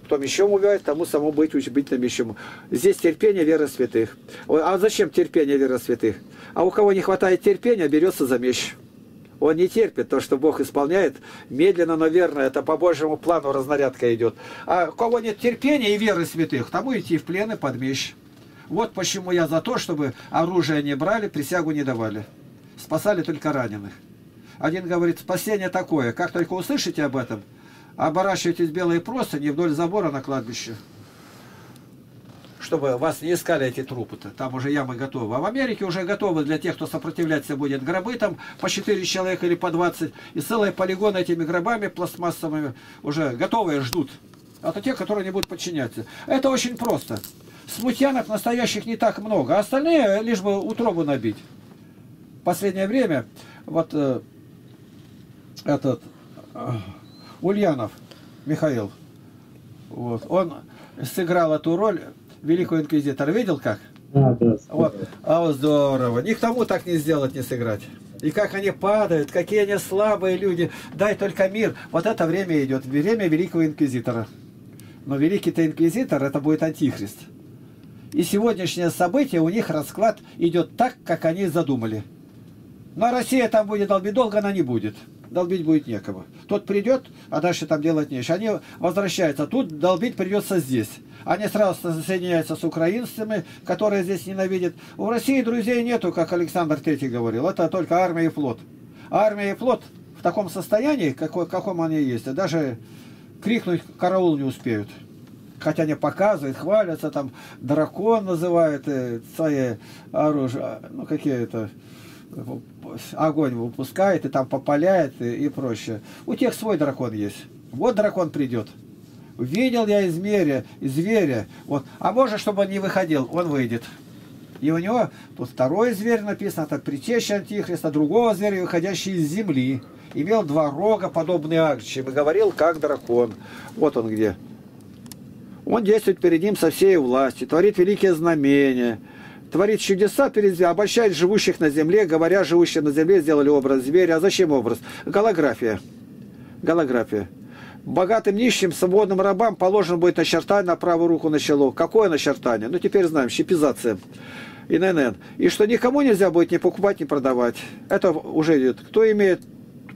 Кто мечом убивает, тому само быть, на мечом. Здесь терпение веры святых. А зачем терпение веры святых? А у кого не хватает терпения, берется за меч. Он не терпит то, что Бог исполняет медленно, но верно. Это по Божьему плану разнарядка идет. А у кого нет терпения и веры святых, тому идти в плен и под меч. Вот почему я за то, чтобы оружие не брали, присягу не давали. Спасали только раненых. Один говорит, спасение такое, как только услышите об этом, оборачивайтесь белые простыни вдоль забора на кладбище. Чтобы вас не искали эти трупы-то. Там уже ямы готовы. А в Америке уже готовы для тех, кто сопротивляться будет. Гробы там по 4 человека или по 20. И целые полигоны этими гробами пластмассовыми уже готовые ждут. А то те, которые не будут подчиняться. Это очень просто смутьянок настоящих не так много, а остальные лишь бы утробу набить. В последнее время вот э, этот э, Ульянов Михаил, вот, он сыграл эту роль великого инквизитора. Видел как? А, да, вот. А вот здорово. Никому так не сделать, не сыграть. И как они падают, какие они слабые люди. Дай только мир. Вот это время идет, время великого инквизитора. Но великий-то инквизитор, это будет антихрист. И сегодняшнее событие, у них расклад идет так, как они задумали. Но Россия там будет долбить, долго она не будет. Долбить будет некого. Тот придет, а дальше там делать нечего. Они возвращаются. Тут долбить придется здесь. Они сразу соединяются с украинцами, которые здесь ненавидят. У России друзей нету, как Александр Третий говорил. Это только армия и флот. армия и флот в таком состоянии, какой, каком они есть, даже крикнуть караул не успеют. Хотя они показывают, хвалятся, там дракон называют э, свои оружие, ну какие-то огонь выпускает и там попаляет и, и прочее. У тех свой дракон есть. Вот дракон придет. Видел я из зверя, из зверя. Вот. А может, чтобы он не выходил, он выйдет. И у него тут второй зверь написано, это притеща Антихриста, другого зверя, выходящий из земли. Имел два рога, подобные акчиям, и говорил, как дракон. Вот он где. Он действует перед ним со всей властью, творит великие знамения, творит чудеса перед обольщает живущих на земле, говоря, живущие на земле сделали образ зверя. А зачем образ? Голография. Голография. Богатым нищим, свободным рабам положено будет начертание на правую руку на чело. Какое начертание? Ну, теперь знаем, щипизация. И НН. И что никому нельзя будет ни покупать, ни продавать. Это уже идет. Кто имеет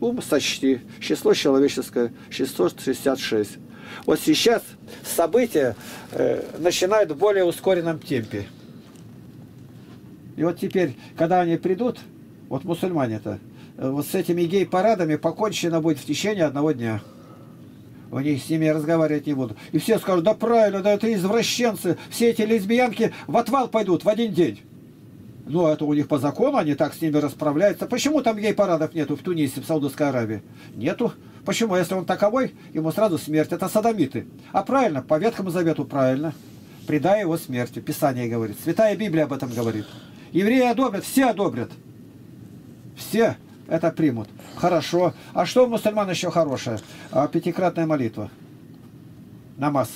ум, сочти. Число человеческое 666. Вот сейчас события э, начинают в более ускоренном темпе. И вот теперь, когда они придут, вот мусульмане-то, э, вот с этими гей-парадами покончено будет в течение одного дня. Они с ними разговаривать не будут. И все скажут, да правильно, да это извращенцы, все эти лесбиянки в отвал пойдут в один день. Ну, это у них по закону, они так с ними расправляются. Почему там гей-парадов нету в Тунисе, в Саудовской Аравии? Нету. Почему? Если он таковой, ему сразу смерть. Это садомиты. А правильно, по Ветхому Завету правильно. Предай его смерти. Писание говорит. Святая Библия об этом говорит. Евреи одобрят, все одобрят. Все это примут. Хорошо. А что у мусульман еще хорошее? А, пятикратная молитва. Намаз.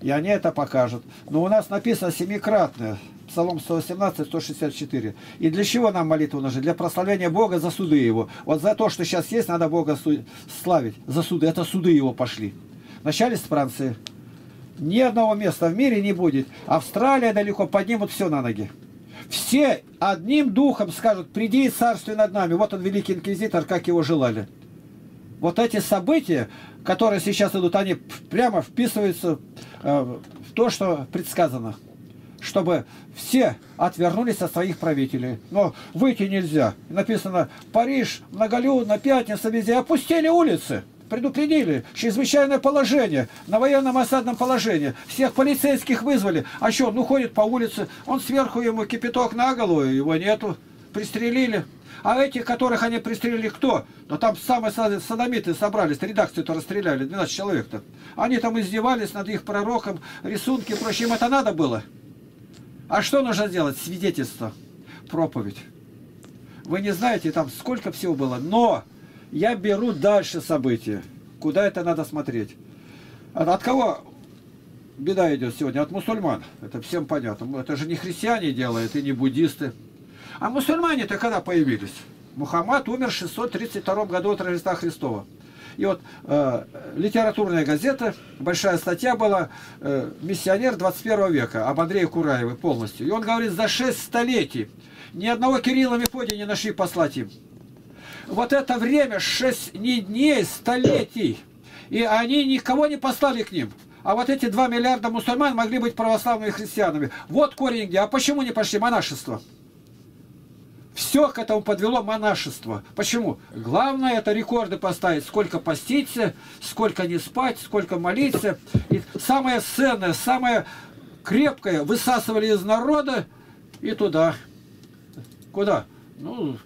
И они это покажут. Но у нас написано семикратная. Псалом 118, 164. И для чего нам молитва нужна? Для прославления Бога за суды Его. Вот за то, что сейчас есть, надо Бога славить. За суды. Это суды Его пошли. Вначале с Франции. Ни одного места в мире не будет. Австралия далеко поднимут все на ноги. Все одним духом скажут, приди и царствуй над нами. Вот он, великий инквизитор, как его желали. Вот эти события, которые сейчас идут, они прямо вписываются э, в то, что предсказано чтобы все отвернулись от своих правителей. Но выйти нельзя. Написано, Париж, многолюдно, пятница, везде опустили улицы. Предупредили, чрезвычайное положение, на военном осадном положении. Всех полицейских вызвали. А что, он уходит по улице, он сверху ему кипяток на голову, его нету. Пристрелили. А этих, которых они пристрелили, кто? Ну там самые садомиты собрались, редакцию-то расстреляли, 12 человек-то. Они там издевались над их пророком, рисунки и прочее. Им это надо было? А что нужно делать? Свидетельство, проповедь. Вы не знаете, там сколько всего было. Но я беру дальше события. Куда это надо смотреть? От, кого беда идет сегодня? От мусульман. Это всем понятно. Это же не христиане делают и не буддисты. А мусульмане-то когда появились? Мухаммад умер в 632 году от Рождества Христова. И вот э, литературная газета, большая статья была э, «Миссионер 21 века» об Андрее Кураеве полностью. И он говорит, за 6 столетий ни одного Кирилла Мефодия не нашли послать им. Вот это время, 6 не дней, столетий. И они никого не послали к ним. А вот эти 2 миллиарда мусульман могли быть православными христианами. Вот корень где. А почему не пошли монашество? Все к этому подвело монашество. Почему? Главное это рекорды поставить. Сколько поститься, сколько не спать, сколько молиться. И самое ценное, самое крепкое высасывали из народа и туда. Куда? Ну,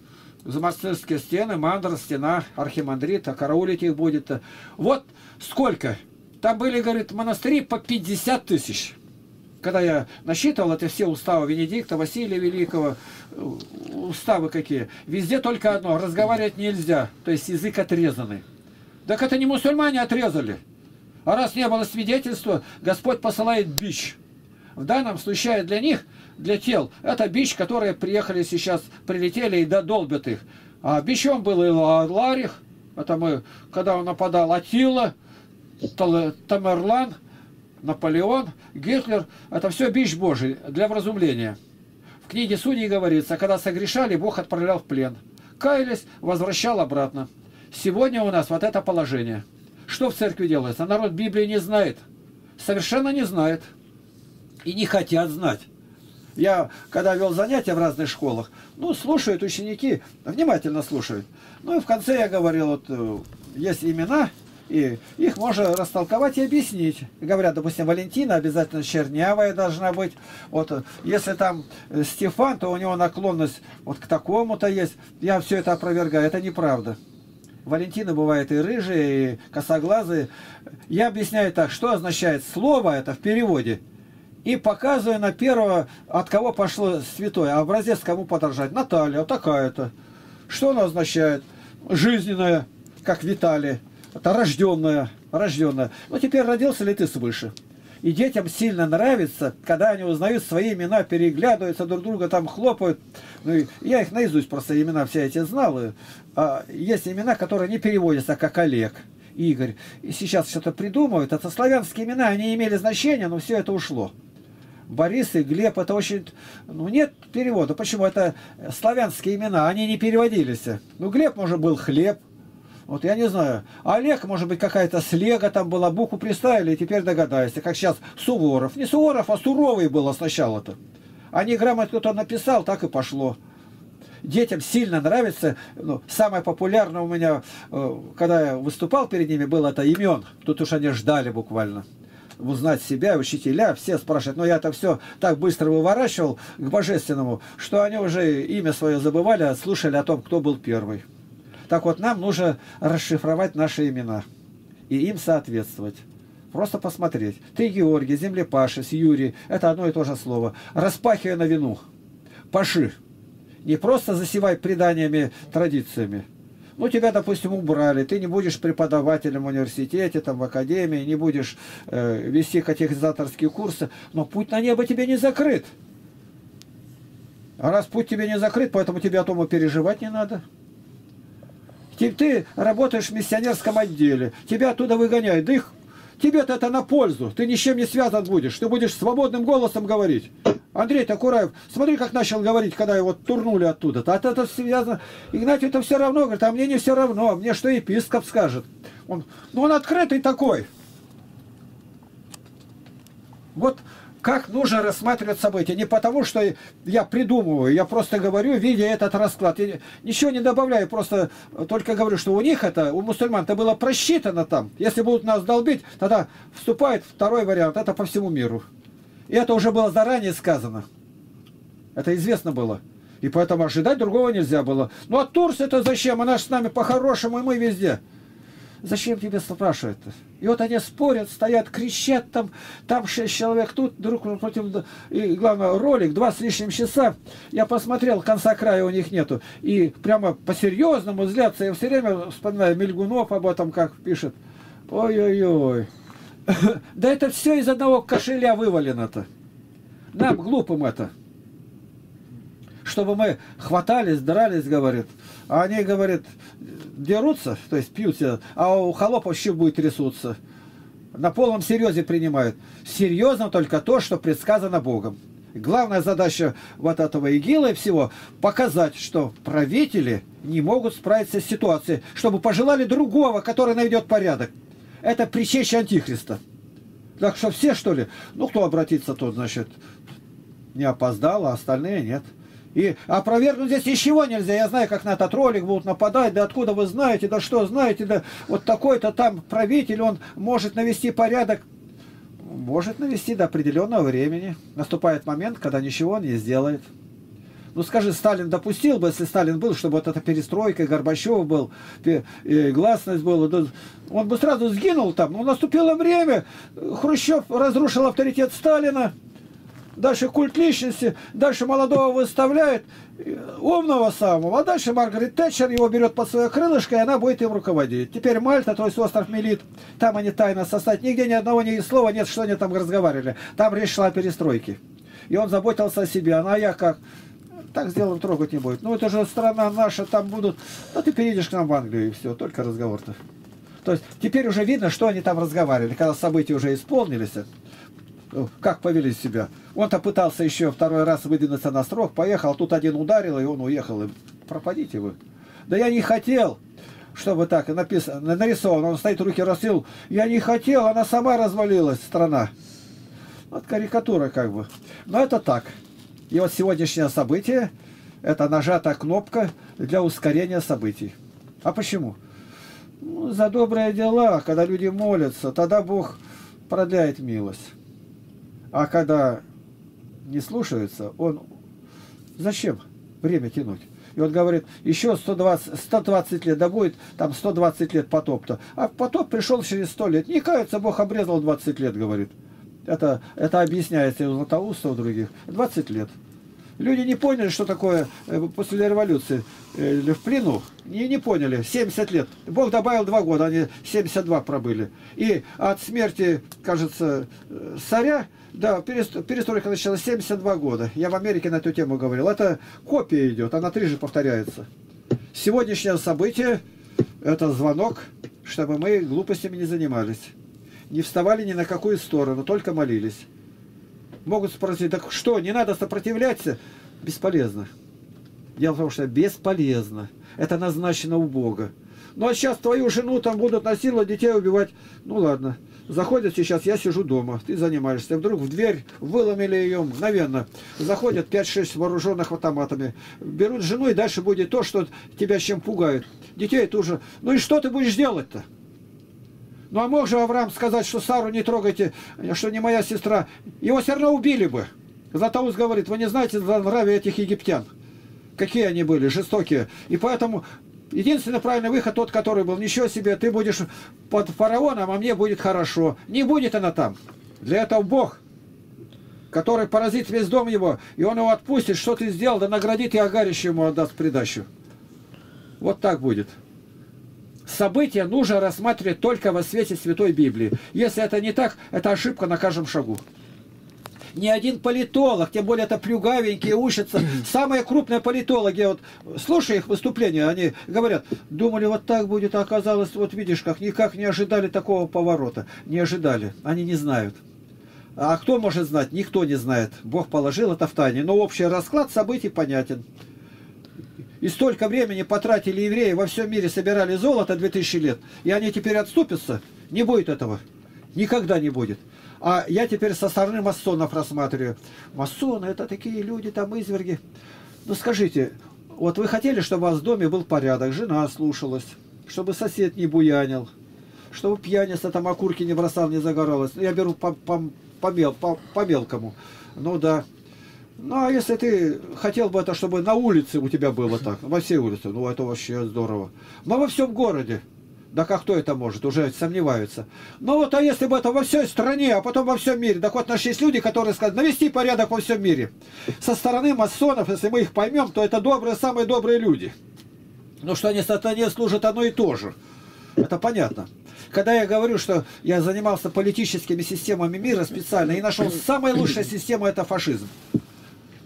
за монастырские стены, мандра, стена, архимандрита, караулить их будет. Вот сколько. Там были, говорит, монастыри по 50 тысяч когда я насчитывал это все уставы Венедикта, Василия Великого, уставы какие, везде только одно, разговаривать нельзя, то есть язык отрезанный. Так это не мусульмане отрезали. А раз не было свидетельства, Господь посылает бич. В данном случае для них, для тел, это бич, которые приехали сейчас, прилетели и додолбят их. А бичом был и Ларих, это мы, когда он нападал, Атила, Тамерлан, Наполеон, Гитлер, это все бич Божий для вразумления. В книге Судей говорится, когда согрешали, Бог отправлял в плен. Каялись, возвращал обратно. Сегодня у нас вот это положение. Что в церкви делается? Народ Библии не знает. Совершенно не знает. И не хотят знать. Я, когда вел занятия в разных школах, ну, слушают ученики, внимательно слушают. Ну, и в конце я говорил, вот, э, есть имена, И их можно растолковать и объяснить. Говорят, допустим, Валентина обязательно чернявая должна быть. Вот если там э, Стефан, то у него наклонность вот к такому-то есть. Я все это опровергаю. Это неправда. Валентина бывает и рыжие, и косоглазые. Я объясняю так, что означает слово это в переводе. И показываю на первого, от кого пошло святое. А образец кому подражать? Наталья, вот такая-то. Что она означает? Жизненная, как Виталий. Это рожденная, рожденная. Ну, теперь родился ли ты свыше? И детям сильно нравится, когда они узнают свои имена, переглядываются друг друга, там хлопают. Ну, и я их наизусть просто имена все эти знал. А есть имена, которые не переводятся, как Олег, Игорь. И сейчас что-то придумывают. Это славянские имена, они имели значение, но все это ушло. Борис и Глеб, это очень... Ну, нет перевода. Почему? Это славянские имена, они не переводились. Ну, Глеб, может, был хлеб, вот я не знаю. Олег, может быть, какая-то слега там была, букву приставили, и теперь догадайся, как сейчас Суворов. Не Суворов, а Суровый было сначала-то. А не грамотно кто-то написал, так и пошло. Детям сильно нравится. Ну, самое популярное у меня, э, когда я выступал перед ними, было это имен. Тут уж они ждали буквально узнать себя, учителя, все спрашивают, но я это все так быстро выворачивал к божественному, что они уже имя свое забывали, а слушали о том, кто был первый. Так вот, нам нужно расшифровать наши имена и им соответствовать. Просто посмотреть. Ты Георгий, землепашец, Юрий. Это одно и то же слово. Распахивай на вину. Паши. Не просто засевай преданиями, традициями. Ну, тебя, допустим, убрали, ты не будешь преподавателем в университете, там, в академии, не будешь э, вести катехизаторские курсы, но путь на небо тебе не закрыт. А раз путь тебе не закрыт, поэтому тебе о том и переживать не надо. Ты работаешь в миссионерском отделе, тебя оттуда выгоняют, да их Тебе-то это на пользу. Ты ни с чем не связан будешь. Ты будешь свободным голосом говорить. Андрей Такураев, смотри, как начал говорить, когда его турнули оттуда. -то. От связано. Игнатий это все равно. Говорит, а мне не все равно. Мне что епископ скажет. Он, ну он открытый такой. Вот как нужно рассматривать события. Не потому, что я придумываю, я просто говорю, видя этот расклад. Я ничего не добавляю, просто только говорю, что у них это, у мусульман это было просчитано там. Если будут нас долбить, тогда вступает второй вариант, это по всему миру. И это уже было заранее сказано. Это известно было. И поэтому ожидать другого нельзя было. Ну а Турция это зачем? Она же с нами по-хорошему, и мы везде. Зачем тебе спрашивают-то? И вот они спорят, стоят, кричат там, там шесть человек, тут друг против... И главное, ролик, два с лишним часа. Я посмотрел, конца края у них нету. И прямо по-серьезному злятся. Я все время вспоминаю Мельгунов об этом, как пишет. Ой-ой-ой. Да это все из одного кошеля вывалено-то. Нам, глупым это. Чтобы мы хватались, дрались, говорит. А они, говорят, дерутся, то есть пьют, а у холопов вообще будет трясутся. На полном серьезе принимают. Серьезно только то, что предсказано Богом. Главная задача вот этого ИГИЛа и всего – показать, что правители не могут справиться с ситуацией, чтобы пожелали другого, который наведет порядок. Это причащие Антихриста. Так что все, что ли? Ну, кто обратится, тот, значит, не опоздал, а остальные нет. И опровергнуть здесь ничего нельзя. Я знаю, как на этот ролик будут нападать, да откуда вы знаете, да что знаете, да вот такой-то там правитель, он может навести порядок. Может навести до определенного времени. Наступает момент, когда ничего он не сделает. Ну скажи, Сталин допустил бы, если Сталин был, чтобы вот эта перестройка, Горбачев был, гласность была, он бы сразу сгинул там. Но наступило время, Хрущев разрушил авторитет Сталина, дальше культ личности, дальше молодого выставляет, умного самого, а дальше Маргарет Тэтчер его берет под свое крылышко, и она будет им руководить. Теперь Мальта, то есть остров Мелит, там они тайно состать, нигде ни одного ни слова нет, что они там разговаривали. Там речь шла о перестройке. И он заботился о себе, а я как? Так сделаем, трогать не будет. Ну, это же страна наша, там будут... Ну, ты переедешь к нам в Англию, и все, только разговор-то. То есть теперь уже видно, что они там разговаривали, когда события уже исполнились как повели себя. Он-то пытался еще второй раз выдвинуться на срок, поехал, тут один ударил, и он уехал. И пропадите вы. Да я не хотел, чтобы так написано, нарисовано. Он стоит, руки рассыл. Я не хотел, она сама развалилась, страна. Вот карикатура как бы. Но это так. И вот сегодняшнее событие, это нажатая кнопка для ускорения событий. А почему? Ну, за добрые дела, когда люди молятся, тогда Бог продляет милость. А когда не слушаются, Он... Зачем время тянуть? И он говорит, еще 120, 120 лет, да будет там 120 лет потоп-то. А потоп пришел через 100 лет. Не кается, Бог обрезал 20 лет, говорит. Это, это объясняется и у Златоуста, у других. 20 лет. Люди не поняли, что такое э, после революции э, в плену. Не, не поняли. 70 лет. Бог добавил 2 года, они 72 пробыли. И от смерти, кажется, э, царя, да, перестройка началась 72 года. Я в Америке на эту тему говорил. Это копия идет, она трижды повторяется. Сегодняшнее событие – это звонок, чтобы мы глупостями не занимались. Не вставали ни на какую сторону, только молились. Могут спросить, так что, не надо сопротивляться? Бесполезно. Дело в том, что бесполезно. Это назначено у Бога. Ну а сейчас твою жену там будут насиловать, детей убивать. Ну ладно. Заходят сейчас, я сижу дома, ты занимаешься. Вдруг в дверь выломили ее мгновенно. Заходят 5-6 вооруженных автоматами. Берут жену, и дальше будет то, что тебя чем пугают. Детей тоже. Ну и что ты будешь делать-то? Ну а мог же Авраам сказать, что Сару не трогайте, что не моя сестра. Его все равно убили бы. Златоуст говорит, вы не знаете нравы этих египтян. Какие они были, жестокие. И поэтому единственный правильный выход тот, который был. Ничего себе, ты будешь под фараоном, а мне будет хорошо. Не будет она там. Для этого Бог, который поразит весь дом его, и он его отпустит, что ты сделал, да наградит и Агарищу ему отдаст придачу. Вот так будет события нужно рассматривать только во свете Святой Библии. Если это не так, это ошибка на каждом шагу. Ни один политолог, тем более это плюгавенькие, учатся. Самые крупные политологи, вот, слушая их выступления, они говорят, думали, вот так будет, а оказалось, вот видишь, как никак не ожидали такого поворота. Не ожидали, они не знают. А кто может знать? Никто не знает. Бог положил это в тайне. Но общий расклад событий понятен. И столько времени потратили евреи, во всем мире собирали золото 2000 лет, и они теперь отступятся. Не будет этого. Никогда не будет. А я теперь со стороны масонов рассматриваю. Масоны это такие люди, там изверги. Ну скажите, вот вы хотели, чтобы у вас в доме был порядок, жена слушалась, чтобы сосед не буянил, чтобы пьяница там окурки не бросал, не загоралась. Я беру по, по, по, мел, по, по мелкому. Ну да. Ну, а если ты хотел бы это, чтобы на улице у тебя было так, во всей улице, ну, это вообще здорово. Но во всем городе. Да как кто это может? Уже сомневаются. Ну вот, а если бы это во всей стране, а потом во всем мире? Так вот, наши есть люди, которые скажут, навести порядок во всем мире. Со стороны масонов, если мы их поймем, то это добрые, самые добрые люди. Но что они сатане служат одно и то же. Это понятно. Когда я говорю, что я занимался политическими системами мира специально и нашел самая лучшая система это фашизм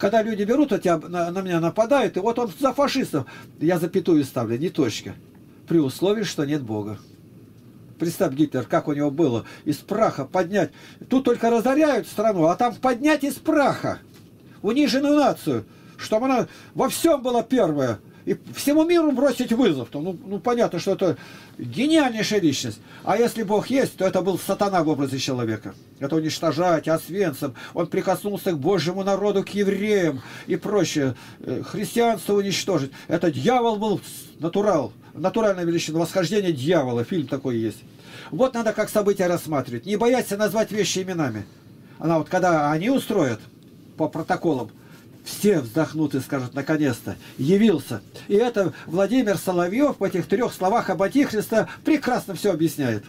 когда люди берут, а тебя, на, на меня нападают, и вот он за фашистов, я запятую ставлю, не точка, при условии, что нет Бога. Представь, Гитлер, как у него было. Из праха поднять. Тут только разоряют страну, а там поднять из праха. Униженную нацию, чтобы она во всем была первая и всему миру бросить вызов, то ну, ну понятно, что это гениальнейшая личность. А если Бог есть, то это был сатана в образе человека. Это уничтожать, освенцем. Он прикоснулся к Божьему народу, к евреям и прочее. Э, христианство уничтожить. Это дьявол был натурал, натуральная величина, восхождение дьявола. Фильм такой есть. Вот надо как события рассматривать. Не бояться назвать вещи именами. Она вот когда они устроят по протоколам, все вздохнут и скажут, наконец-то, явился. И это Владимир Соловьев в этих трех словах об Антихриста прекрасно все объясняет.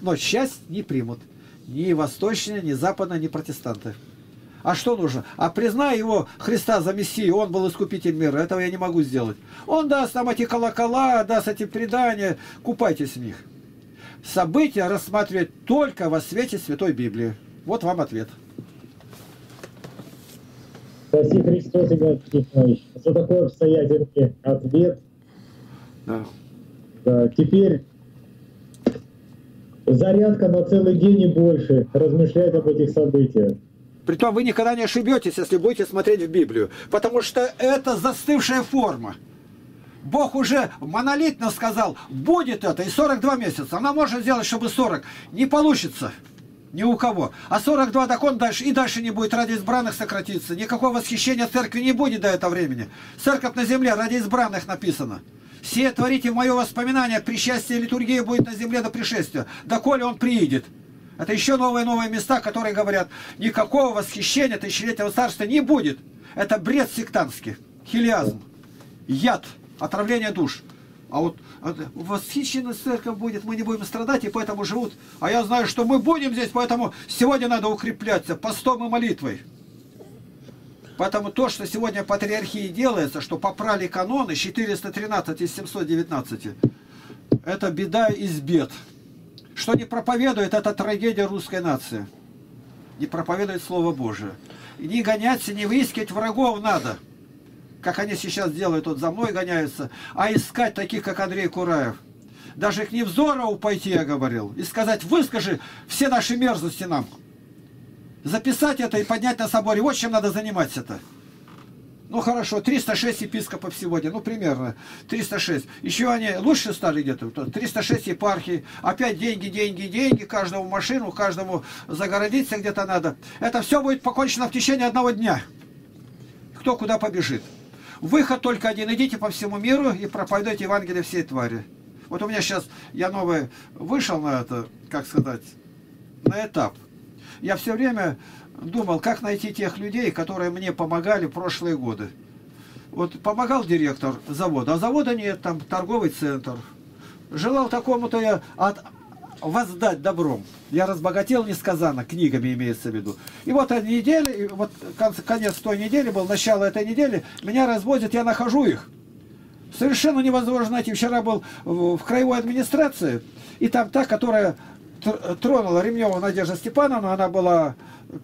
Но счастье не примут. Ни восточные, ни западные, ни протестанты. А что нужно? А признай его, Христа за Мессию, он был искупитель мира. Этого я не могу сделать. Он даст нам эти колокола, даст эти предания. Купайтесь в них. События рассматривать только во свете Святой Библии. Вот вам ответ. Спаси Христос, Игнатий Тихонович, за такой обстоятельный ответ. Да. да. Теперь зарядка на целый день и больше размышлять об этих событиях. Притом вы никогда не ошибетесь, если будете смотреть в Библию, потому что это застывшая форма. Бог уже монолитно сказал, будет это, и 42 месяца. Она может сделать, чтобы 40. Не получится. Ни у кого. А 42 так он дальше, и дальше не будет ради избранных сократиться. Никакого восхищения церкви не будет до этого времени. Церковь на земле ради избранных написано. Все творите мое воспоминание, причастие литургии будет на земле до пришествия. Доколе он приедет. Это еще новые-новые места, которые говорят, никакого восхищения тысячелетнего царства не будет. Это бред сектантский, хилиазм, яд, отравление душ. А вот восхищенность церковь будет, мы не будем страдать, и поэтому живут. А я знаю, что мы будем здесь, поэтому сегодня надо укрепляться постом и молитвой. Поэтому то, что сегодня патриархии делается, что попрали каноны 413 из 719, это беда из бед. Что не проповедует, это трагедия русской нации. Не проповедует Слово Божие. И не гоняться, не выискивать врагов надо. Как они сейчас делают, вот за мной гоняются. А искать таких, как Андрей Кураев. Даже к Невзорову пойти, я говорил. И сказать, выскажи все наши мерзости нам записать это и поднять на соборе. Вот чем надо заниматься-то. Ну хорошо, 306 епископов сегодня, ну примерно 306. Еще они лучше стали где-то, 306 епархий. Опять деньги, деньги, деньги, каждому машину, каждому загородиться где-то надо. Это все будет покончено в течение одного дня. Кто куда побежит. Выход только один. Идите по всему миру и проповедуйте Евангелие всей твари. Вот у меня сейчас, я новый вышел на это, как сказать, на этап я все время думал, как найти тех людей, которые мне помогали прошлые годы. Вот помогал директор завода, а завода нет, там торговый центр. Желал такому-то я от, воздать добром. Я разбогател несказанно, книгами имеется в виду. И вот одни недели, вот конец той недели был, начало этой недели, меня разводят, я нахожу их. Совершенно невозможно найти. Вчера был в краевой администрации, и там та, которая тронула Ремнева Надежда Степановна, она была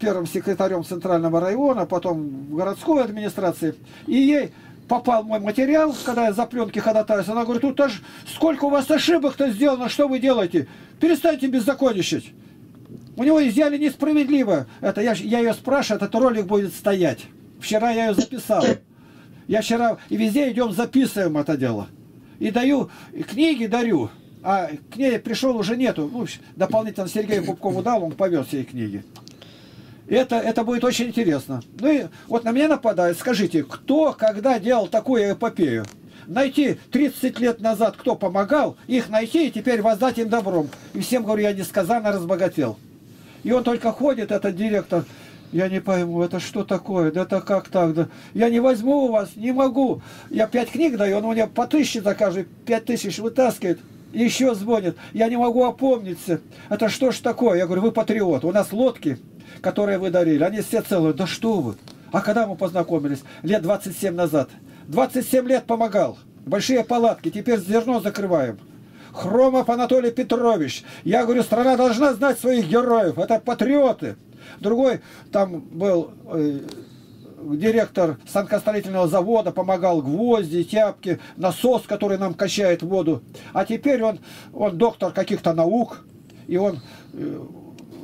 первым секретарем Центрального района, потом в городской администрации, и ей попал мой материал, когда я за пленки ходатаюсь, она говорит, тут аж сколько у вас ошибок-то сделано, что вы делаете? Перестаньте беззаконничать. У него изъяли несправедливо. Это я, я ее спрашиваю, этот ролик будет стоять. Вчера я ее записал. Я вчера и везде идем записываем это дело. И даю, и книги дарю а к ней пришел уже нету. Ну, дополнительно Сергею Пупкову дал, он повез все книги. Это, это будет очень интересно. Ну и вот на меня нападает. Скажите, кто когда делал такую эпопею? Найти 30 лет назад, кто помогал, их найти и теперь воздать им добром. И всем говорю, я несказанно разбогател. И он только ходит, этот директор, я не пойму, это что такое? Да это как так? Да? Я не возьму у вас, не могу. Я пять книг даю, он у меня по тысяче за пять тысяч вытаскивает еще звонит, я не могу опомниться. Это что ж такое? Я говорю, вы патриот. У нас лодки, которые вы дарили, они все целые. Да что вы? А когда мы познакомились? Лет 27 назад. 27 лет помогал. Большие палатки, теперь зерно закрываем. Хромов Анатолий Петрович. Я говорю, страна должна знать своих героев. Это патриоты. Другой там был э, директор станкостроительного завода, помогал гвозди, тяпки, насос, который нам качает воду. А теперь он, он доктор каких-то наук, и он э,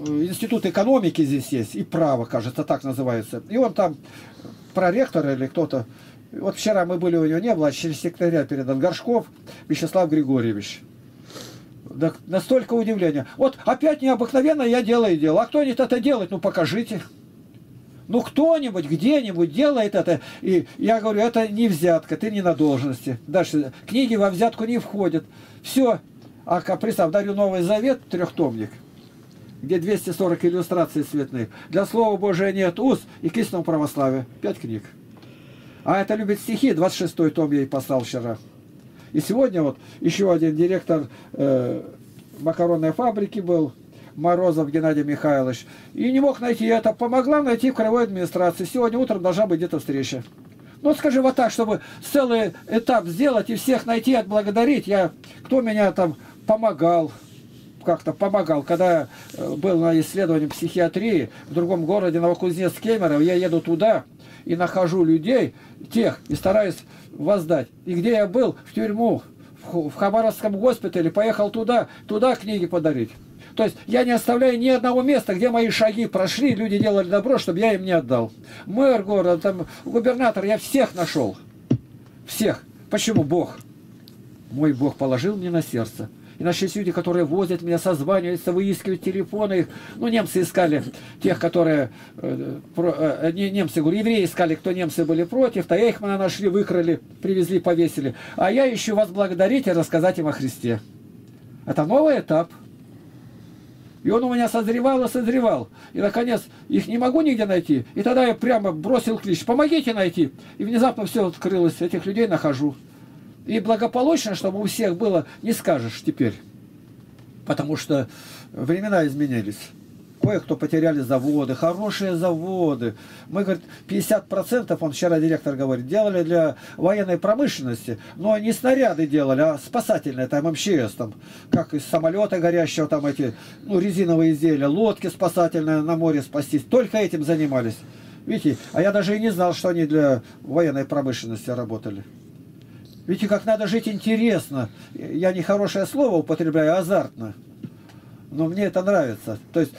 институт экономики здесь есть, и право, кажется, так называется. И он там проректор или кто-то. Вот вчера мы были, у него не было, а через секретаря передан Горшков Вячеслав Григорьевич. Да, настолько удивления. Вот опять необыкновенно я делаю дело. А кто-нибудь это делает? Ну покажите. Ну, кто-нибудь где-нибудь делает это. И я говорю, это не взятка, ты не на должности. Дальше, книги во взятку не входят. Все. А представь, дарю Новый Завет, трехтомник, где 240 иллюстраций цветных. Для Слова Божия нет уз и к истинному православию. Пять книг. А это любит стихи, 26-й том я ей послал вчера. И сегодня вот еще один директор э, макаронной фабрики был, Морозов Геннадий Михайлович. И не мог найти это. Помогла найти в краевой администрации. Сегодня утром должна быть где-то встреча. Ну, скажи вот так, чтобы целый этап сделать и всех найти, отблагодарить. Я, кто меня там помогал, как-то помогал. Когда э, был на исследовании психиатрии в другом городе, Новокузнецк Кемерово, я еду туда и нахожу людей, тех, и стараюсь воздать. И где я был? В тюрьму, в Хабаровском госпитале, поехал туда, туда книги подарить. То есть я не оставляю ни одного места, где мои шаги прошли, люди делали добро, чтобы я им не отдал. Мэр города, там, губернатор, я всех нашел. Всех. Почему Бог? Мой Бог положил мне на сердце. И нашлись люди, которые возят меня, созваниваются, выискивают телефоны. Ну, немцы искали тех, которые... Э, про, э, не, немцы, говорю, евреи искали, кто немцы были против. То Эйхмана нашли, выкрали, привезли, повесили. А я ищу вас благодарить и рассказать им о Христе. Это новый этап. И он у меня созревал и созревал. И, наконец, их не могу нигде найти. И тогда я прямо бросил клич. Помогите найти. И внезапно все открылось. Этих людей нахожу. И благополучно, чтобы у всех было, не скажешь теперь. Потому что времена изменились. Кое-кто потеряли заводы, хорошие заводы. Мы, говорит, 50%, он вчера директор говорит, делали для военной промышленности, но не снаряды делали, а спасательные, там МЧС, там, как из самолета горящего, там эти, ну, резиновые изделия, лодки спасательные на море спастись. Только этим занимались. Видите, а я даже и не знал, что они для военной промышленности работали. Видите, как надо жить интересно. Я не хорошее слово употребляю, а азартно. Но мне это нравится. То есть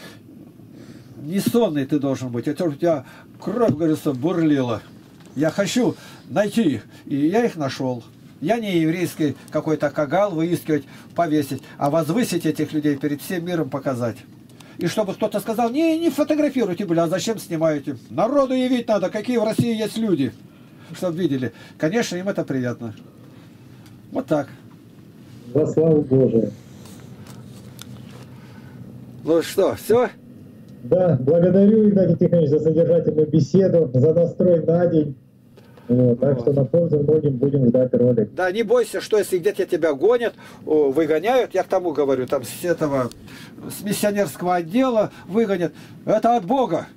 не сонный ты должен быть, это у тебя кровь, говорится, бурлила. Я хочу найти их, и я их нашел. Я не еврейский какой-то кагал выискивать, повесить, а возвысить этих людей перед всем миром показать. И чтобы кто-то сказал, не, не фотографируйте, бля, а зачем снимаете? Народу явить надо, какие в России есть люди. Чтобы видели. Конечно, им это приятно. Вот так. Во славу Божию. Ну что, все? Да, благодарю, Игнатий Тихонович, за содержательную беседу, за настрой на день. Вот, так вот. что на пользу многим будем ждать ролик. Да, не бойся, что если где-то тебя гонят, выгоняют, я к тому говорю, там с этого, с миссионерского отдела выгонят, это от Бога.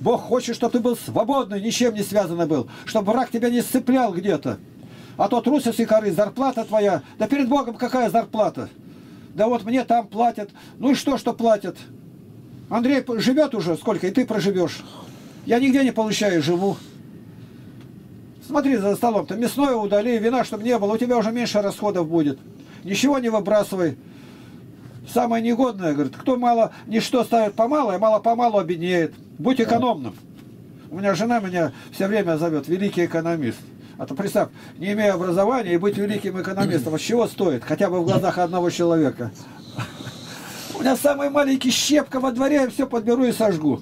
Бог хочет, чтобы ты был свободный, ничем не связанный был, чтобы враг тебя не сцеплял где-то. А то трусишь и коры, зарплата твоя, да перед Богом какая зарплата? Да вот мне там платят, ну и что, что платят? Андрей живет уже сколько, и ты проживешь. Я нигде не получаю, живу. Смотри за столом-то, мясное удали, вина, чтобы не было, у тебя уже меньше расходов будет. Ничего не выбрасывай. Самое негодное, говорит, кто мало, ничто ставит помало, и мало-помалу обеднеет. Будь экономным. У меня жена меня все время зовет великий экономист. А то представь, не имея образования и быть великим экономистом, от чего стоит? Хотя бы в глазах одного человека. У меня самый маленький щепка во дворе, я все подберу и сожгу.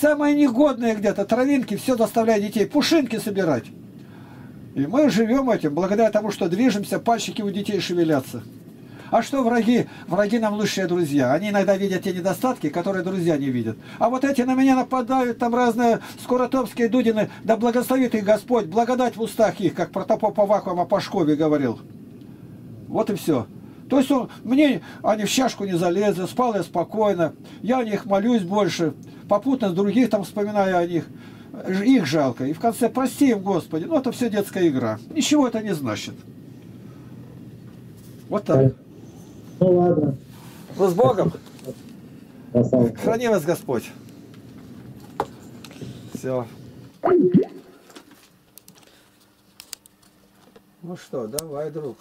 Самое негодное где-то, травинки, все заставляет детей, пушинки собирать. И мы живем этим, благодаря тому, что движемся, пальчики у детей шевелятся. А что враги? Враги нам лучшие друзья. Они иногда видят те недостатки, которые друзья не видят. А вот эти на меня нападают, там разные скоротопские дудины. Да благословит их Господь, благодать в устах их, как протопоп Авакум о Пашкове говорил. Вот и все. То есть он, мне они в чашку не залезли, спал я спокойно, я о них молюсь больше, попутно с других там вспоминаю о них, их жалко. И в конце прости им, Господи, ну это все детская игра. Ничего это не значит. Вот так. Ну ладно. Ну с Богом. Храни вас Господь. Все. Ну что, давай, друг.